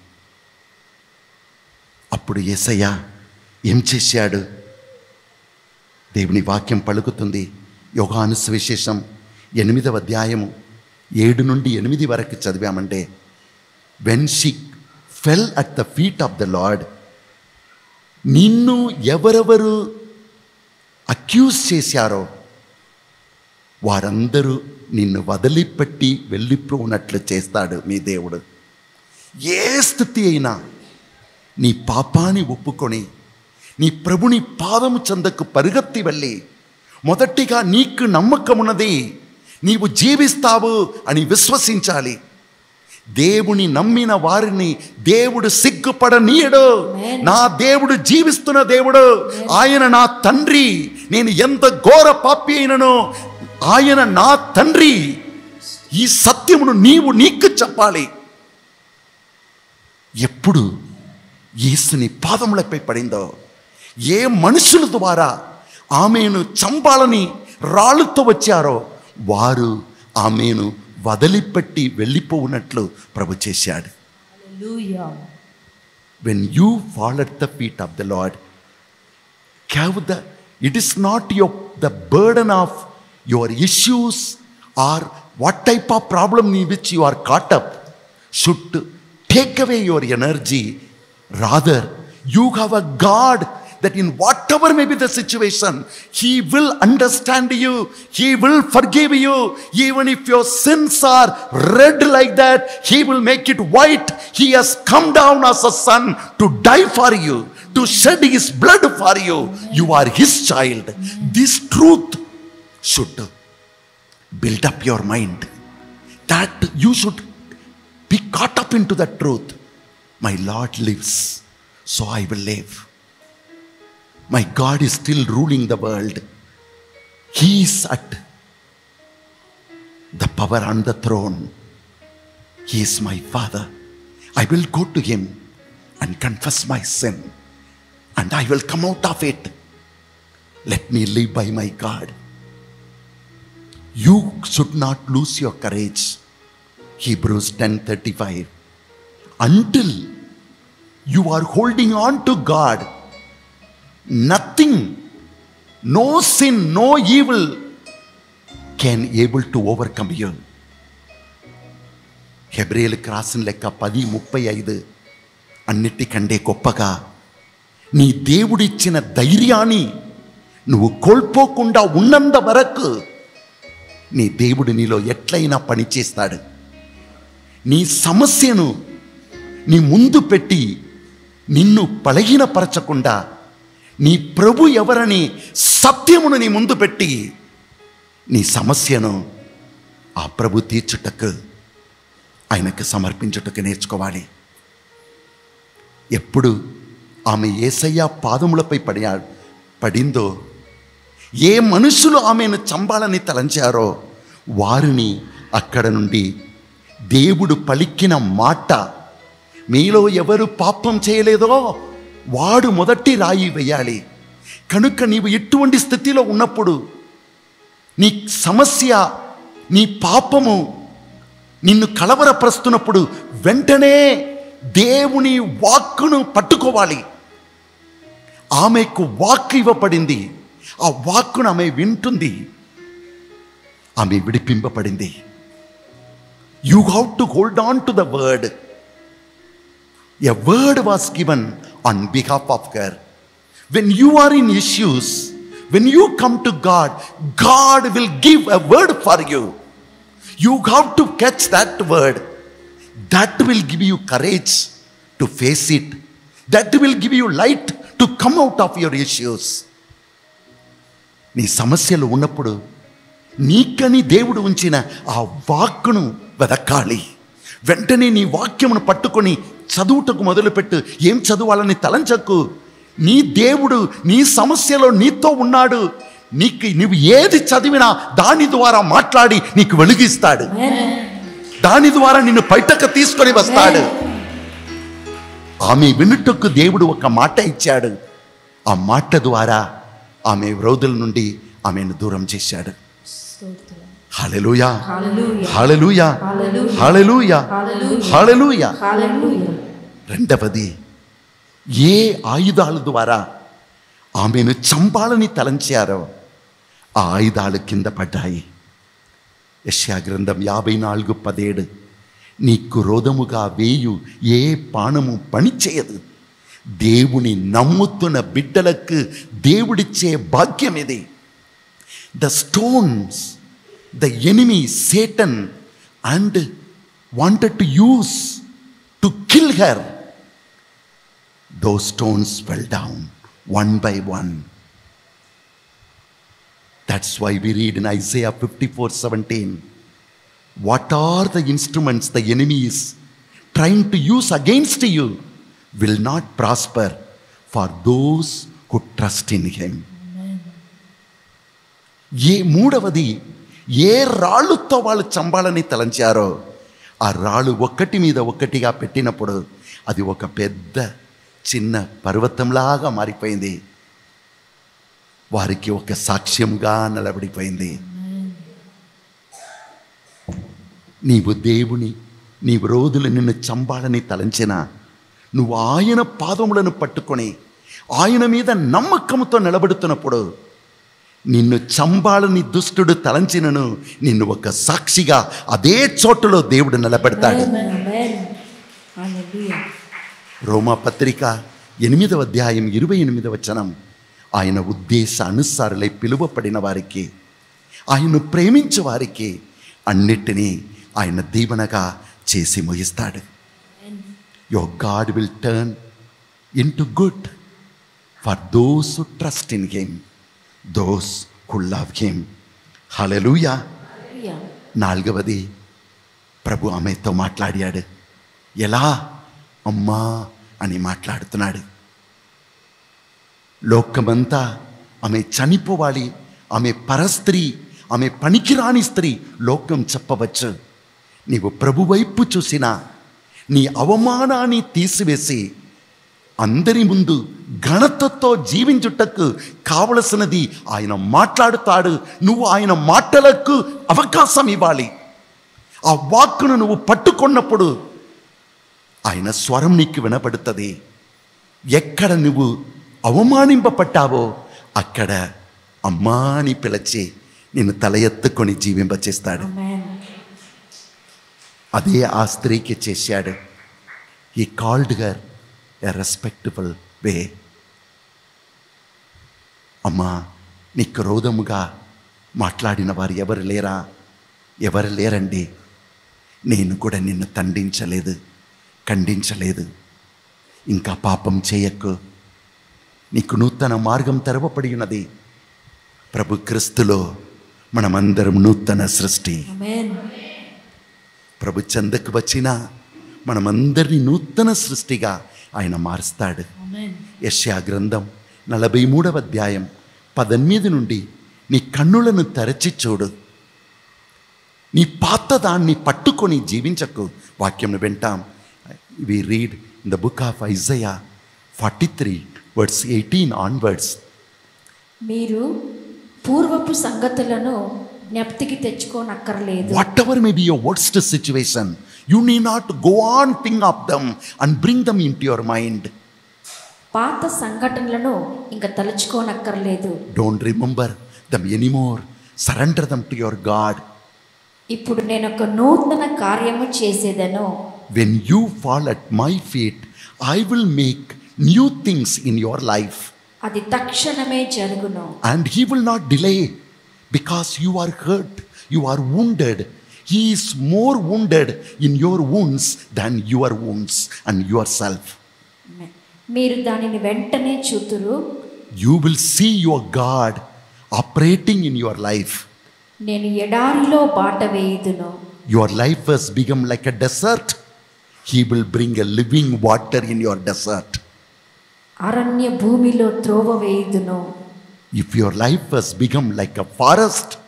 అప్పుడు యేసయ్య ఏం చేశాడు? దేవుని వాక్యం పలుకుతుంది. యోగాను సువిశేషం ఎనిమిదవ అధ్యాయము ఏడు నుండి ఎనిమిది వరకు చదివామంటే when she fell at the feet of the Lord నిన్ను ఎవరెవరు అక్యూజ్ చేశారో వారందరూ నిన్ను వదిలిపెట్టి వెళ్ళిపోనట్లు చేస్తాడు మీ దేవుడు. ఏ స్థితి అయినా నీ పాపాన్ని ఒప్పుకొని నీ ప్రభుని పాదము చెందకు పరిగెత్తి వెళ్ళి మొదటిగా నీకు నమ్మకమున్నది నీవు జీవిస్తావు అని విశ్వసించాలి. దేవుని నమ్మిన వారిని దేవుడు సిగ్గుపడనీయడు. నా దేవుడు జీవిస్తున్న దేవుడు. ఆయన నా తండ్రి. నేను ఎంత ఘోర పాపి అయినను ఆయన నా తండ్రి. ఈ సత్యమును నీవు నీకు చెప్పాలి. ఎప్పుడు యేసుని పాదములపై పడిందో ఏ మనుషుల ద్వారా ఆమెను చంపాలని రాళ్ళతో వచ్చారో వారు ఆమెను వదిలిపెట్టి వెళ్ళిపోవునట్లు ప్రభు చేశాడు. You fall at the feet of the Lord, have the it is not your the burden of your issues or what type of problem in which you are caught up should take away your energy. Rather, you have a God that in whatever may be the situation, He will understand you, He will forgive you. Even if your sins are red like that, He will make it white. He has come down as a son to die for you, to shed His blood for you. You are His child. This truth should build up your mind that you should be caught up into the truth. My Lord lives, so I will live. My God is still ruling the world. He is at the power on the throne. He is my Father. I will go to Him and confess my sin, and I will come out of it. Let me live by my God. You should not lose your courage Hebrews ten thirty five until you are holding on to God nothing no sin no evil can able to overcome you హెబ్రేలకు క్రాసిన్ లెక్క పది ముప్పై ఐదు అన్నిటికంటే గొప్పగా నీ దేవుడిచ్చిన ధైర్యాన్ని నువ్వు కోల్పోకుండా ఉన్నంత వరకు నీ దేవుడు నీలో ఎట్లయినా పనిచేస్తాడు నీ సమస్యను నీ ముందు పెట్టి నిన్ను బలహీనపరచకుండా నీ ప్రభు ఎవరని సత్యమును నీ ముందు పెట్టి నీ సమస్యను ఆ ప్రభు తీర్చుటకు ఆయనకు సమర్పించుటకు నేర్చుకోవాలి. ఎప్పుడు ఆమె ఏసయ్య పాదములపై పడి పడిందో ఏ మనుషులు ఆమెను చంపాలని తలంచారో వారిని అక్కడ నుండి దేవుడు పలికిన మాట మీలో ఎవరు పాపం చేయలేదో వాడు మొదటి రాయి వేయాలి. కనుక నీవు ఎటువంటి స్థితిలో ఉన్నప్పుడు నీ సమస్య నీ పాపము నిన్ను కలవరపరుస్తున్నప్పుడు వెంటనే దేవుని వాక్కును పట్టుకోవాలి. ఆమెకు వాక్ ఇవ్వబడింది. ఆ వాక్కును ఆమె వింటుంది ఆమె విడిపింపబడింది you have to hold on to the word a word was given on behalf of her when you are in issues when you come to God God will give a word for you you have to catch that word that will give you courage to face it that will give you light to come out of your issues నీ సమస్యలు ఉన్నప్పుడు నీకని దేవుడు ఉంచిన ఆ వాక్కును వెదకాలి వెంటనే నీ వాక్యమును పట్టుకొని చదువుటకు మొదలుపెట్టు. ఏం చదవాలని తలంచకు. నీ దేవుడు నీ సమస్యలో నీతో ఉన్నాడు. నీకు నువ్వు ఏది చదివినా దాని ద్వారా మాట్లాడి నీకు వెలుగిస్తాడు. దాని ద్వారా నిన్ను బయటకు తీసుకొని వస్తాడు. ఆమె వినుటకు దేవుడు ఒక మాట ఇచ్చాడు. ఆ మాట ద్వారా ఆమె రోధుల నుండి ఆమెను దూరం చేశాడు. రెండవది ఏ ఆయుధాల ద్వారా ఆమెను చంపాలని తలంచారో ఆ ఆయుధాలు కింద పడ్డాయి. యశ్యా గ్రంథం యాభై నాలుగు పదేడు నీకు రోధముగా వేయు ఏ పానము పనిచేయదు. దేవుని నమ్ముతున్న బిడ్డలకు దేవుడిచ్చే భాగ్యం ఇది the stones the enemy Satan and wanted to use to kill her those stones fell down one by one. That's why we read in Isaiah 54 17. What are the instruments the enemy is trying to use against you will not prosper for those who trust in him. ఏ మూడవది ఏ రాళ్ళుతో వాళ్ళు చంపాలని తలంచారో ఆ రాళ్ళు ఒక్కటి మీద ఒక్కటిగా పెట్టినప్పుడు అది ఒక పెద్ద చిన్న పర్వతంలాగా మారిపోయింది వారికి ఒక సాక్ష్యంగా నిలబడిపోయింది నీవు దేవుని నీ రోజులు నిన్ను చంపాలని తలంచినా నువ్వు ఆయన పాదములను పట్టుకొని ఆయన మీద నమ్మకంతో నిలబడుతున్నప్పుడు నిన్ను చంపాలని దుష్టుడు తలంచినను నిన్ను ఒక సాక్షిగా అదే చోటులో దేవుడు నిలబెడతాడు. రోమా పత్రిక ఎనిమిదవ అధ్యాయం ఇరవై ఎనిమిదవ వచనం. ఆయన ఉద్దేశ అనుసారులై పిలువపడిన వారికి ఆయన్ను ప్రేమించే వారికి అన్నిటినీ ఆయన దీవెనగా చేసి ముగిస్తాడు. Your God will turn into good for those who trust in him those who love him hallelujah నాలుగవది ప్రభు ఆమెతో మాట్లాడాడు. ఎలా? అమ్మా అని మాట్లాడుతున్నాడు. లోకమంతా ఆమె చనిపోవాలి ఆమె పరస్త్రీ ఆమె పనికిరాని స్త్రీ లోకం చెప్పవచ్చు. నీవు ప్రభు వైపు చూసిన నీ అవమానాన్ని తీసివేసి అందరి ముందు ఘనతతో జీవించుటకు కావలసినది ఆయన మాట్లాడుతాడు. నువ్వు ఆయన మాటలకు అవకాశం ఇవ్వాలి. ఆ వాక్కును నువ్వు పట్టుకున్నప్పుడు ఆయన స్వరం నీకు వినపడుతుంది. ఎక్కడ నువ్వు అవమానింపబట్టావో అక్కడ అమ్మా అని పిలిచి నిన్ను తల ఎత్తుకొని జీవింపచేస్తాడు. అదే ఆ స్త్రీకి చేశాడు. ఈ కాల్డ్ గర్ ఎ రెస్పెక్టబుల్ వే అమ్మా నీ క్రోధముగా మాట్లాడిన వారు ఎవరు లేరా? ఎవరు లేరండి? నేను కూడా నిన్ను తండించలేదు ఖండించలేదు. ఇంకా పాపం చేయకు. నీకు నూతన మార్గం తెరవపడి ఉన్నది. ప్రభు క్రీస్తులో మనమందరం నూతన సృష్టి. ప్రభు చెందకు వచ్చిన మనమందరినీ నూతన సృష్టిగా ఆయన మారుస్తాడు. యశ్యా గ్రంథం నలభై మూడవ అధ్యాయం పద్దెనిమిది నుండి నీ కన్నులను తెరచి చూడు. నీ పాత దాన్ని పట్టుకొని జీవించకు. వాక్యం వింటాం. We read in the book of Isaiah forty three words eighteen onwards మీరు పూర్వపు సంగతులను జ్ఞప్తికి తెచ్చుకోనక్కర్లేదు. Whatever may be your worst situation you need not go on thing of them and bring them into your mind పాత సంఘటనలను ఇంకా తలుచుకోనక్కర్లేదు. Don't remember them anymore surrender them to your God ఇప్పుడు నేను ఒక నూతన కార్యము చేసేదను. When you fall at my feet I will make new things in your life అది తక్షణమే జరుగును. And he will not delay because you are hurt, you are wounded. He is more wounded in your wounds than your wounds and yourself. You will see your God operating in your life. Your life has become like a desert. He will bring a living water in your desert. If your life has become like a forest,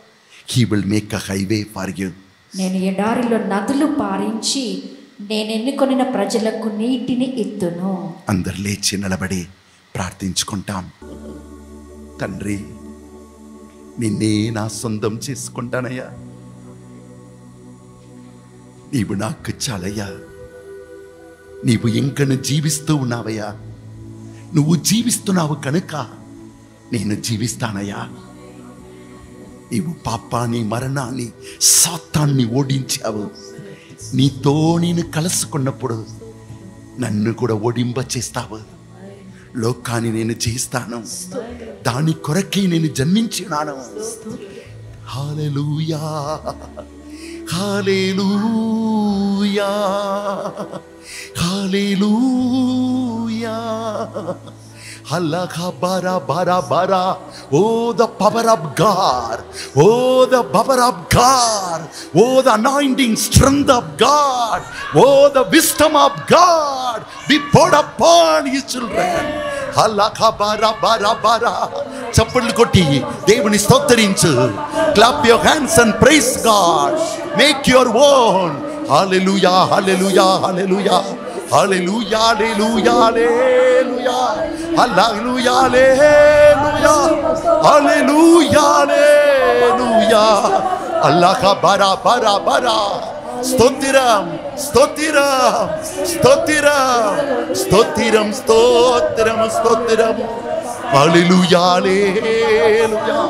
He will make a highway for you. నేను ఎడారిలో నదులు పారించి నేను ఎన్నుకొనిన ప్రజలకు నీటిని ఇత్తును. అందరు లేచి నిలబడి ప్రార్థించుకుంటాం. తండ్రి నిన్నే నా సొంతం చేసుకుంటానయ్యా. నీవు నాకు చాలయ్యా. నీవు ఇంకను జీవిస్తూ ఉన్నావయ్యా. నువ్వు జీవిస్తున్నావు కనుక నేను జీవిస్తానయ్యా. నీవు పాపాన్ని మరణాన్ని సాతాన్ని ఓడించావు. నీతో నేను కలుసుకున్నప్పుడు నన్ను కూడా ఓడింప చేస్తావు. లోకాన్ని నేను చేస్తాను దాని కొరకే నేను జన్మించినాను. Hallelujah. Hallelujah. Hallelujah. Bara bara bara. Oh, the power of God. Oh, the power of God. Oh, the anointing strength of God. Oh, the wisdom of God. Be poured upon his children. Allah bara bara bara. చప్పట్లు కొట్టి దేవుని స్తోత్తరించు clap your hands and praise God make your own hallelujah hallelujah hallelujah Hallelujah, hallelujah, hallelujah. Hallelujah, hallelujah. Hallelujah, hallelujah. Allah ka bara bara bara. Stotiram, stotiram, stotiram, stotiram, stotiram, stotiram. Hallelujah, hallelujah.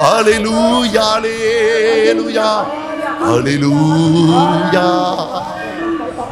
Hallelujah, hallelujah. Hallelujah.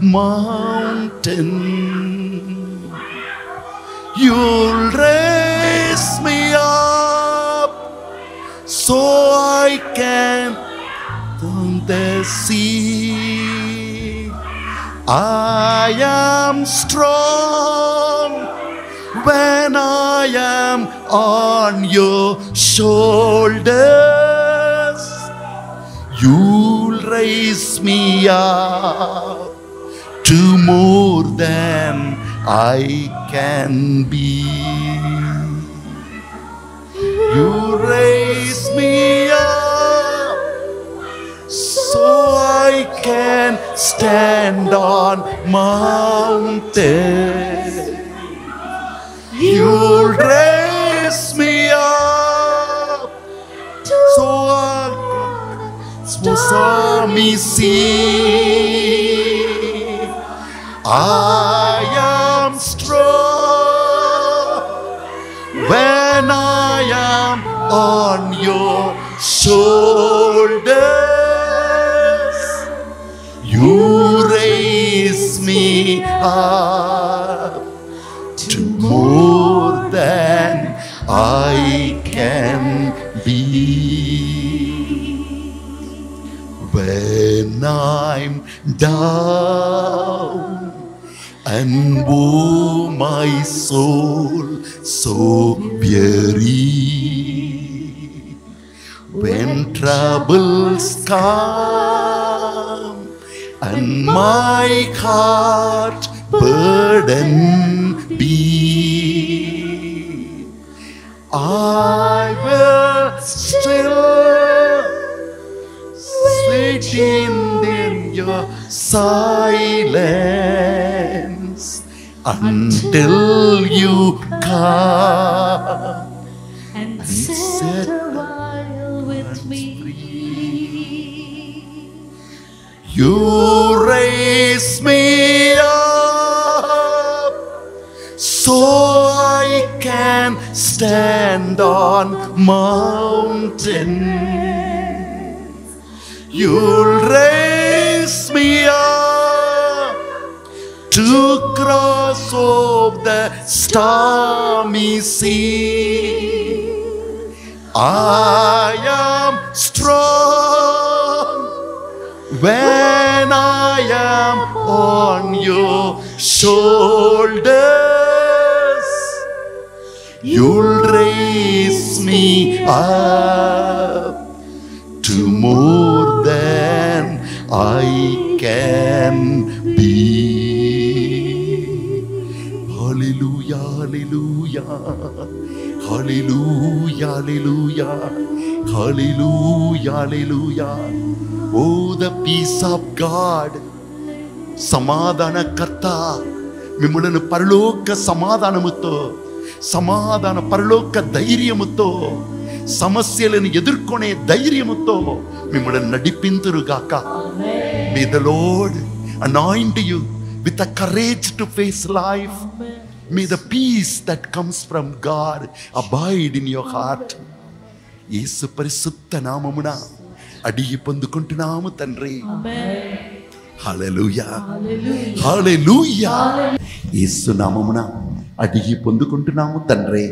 Mountain. You'll raise me up so I can on the sea. I am strong when I am on your shoulders. You'll raise me up to more than I can be. You raise me up so I can stand on mountains. You'll raise me up so I can me see. I am strong when I am on your shoulders. You raise me up to more than I can be. When I'm down and oh my soul so weary when troubles come and my heart burden be I will still sit in your silence until you come and sit a while with me. You raise me up so I can stand on mountains. You'll raise me up to cross over the stormy sea. I am strong when I am on your shoulders. You'll raise me up to more than I can Hallelujah, hallelujah, hallelujah, hallelujah, hallelujah, hallelujah. Oh, the peace of God. సమాధాన కర్త మిమ్మలను పరలోక సమాధానముతో సమాధాన పరలోక ధైర్యముతో సమస్యలను ఎదుర్కొనే ధైర్యముతో మిమ్మల్ని నడిపింతురుగాక May the Lord anoint you with a courage to face life. May the peace that comes from God abide in your heart Yesu పరిశుద్ధ నామమున అడిగి పొందుకుంటున్నాము తండ్రి. యేసు నామమున అడిగి పొందుకుంటున్నాము తండ్రి.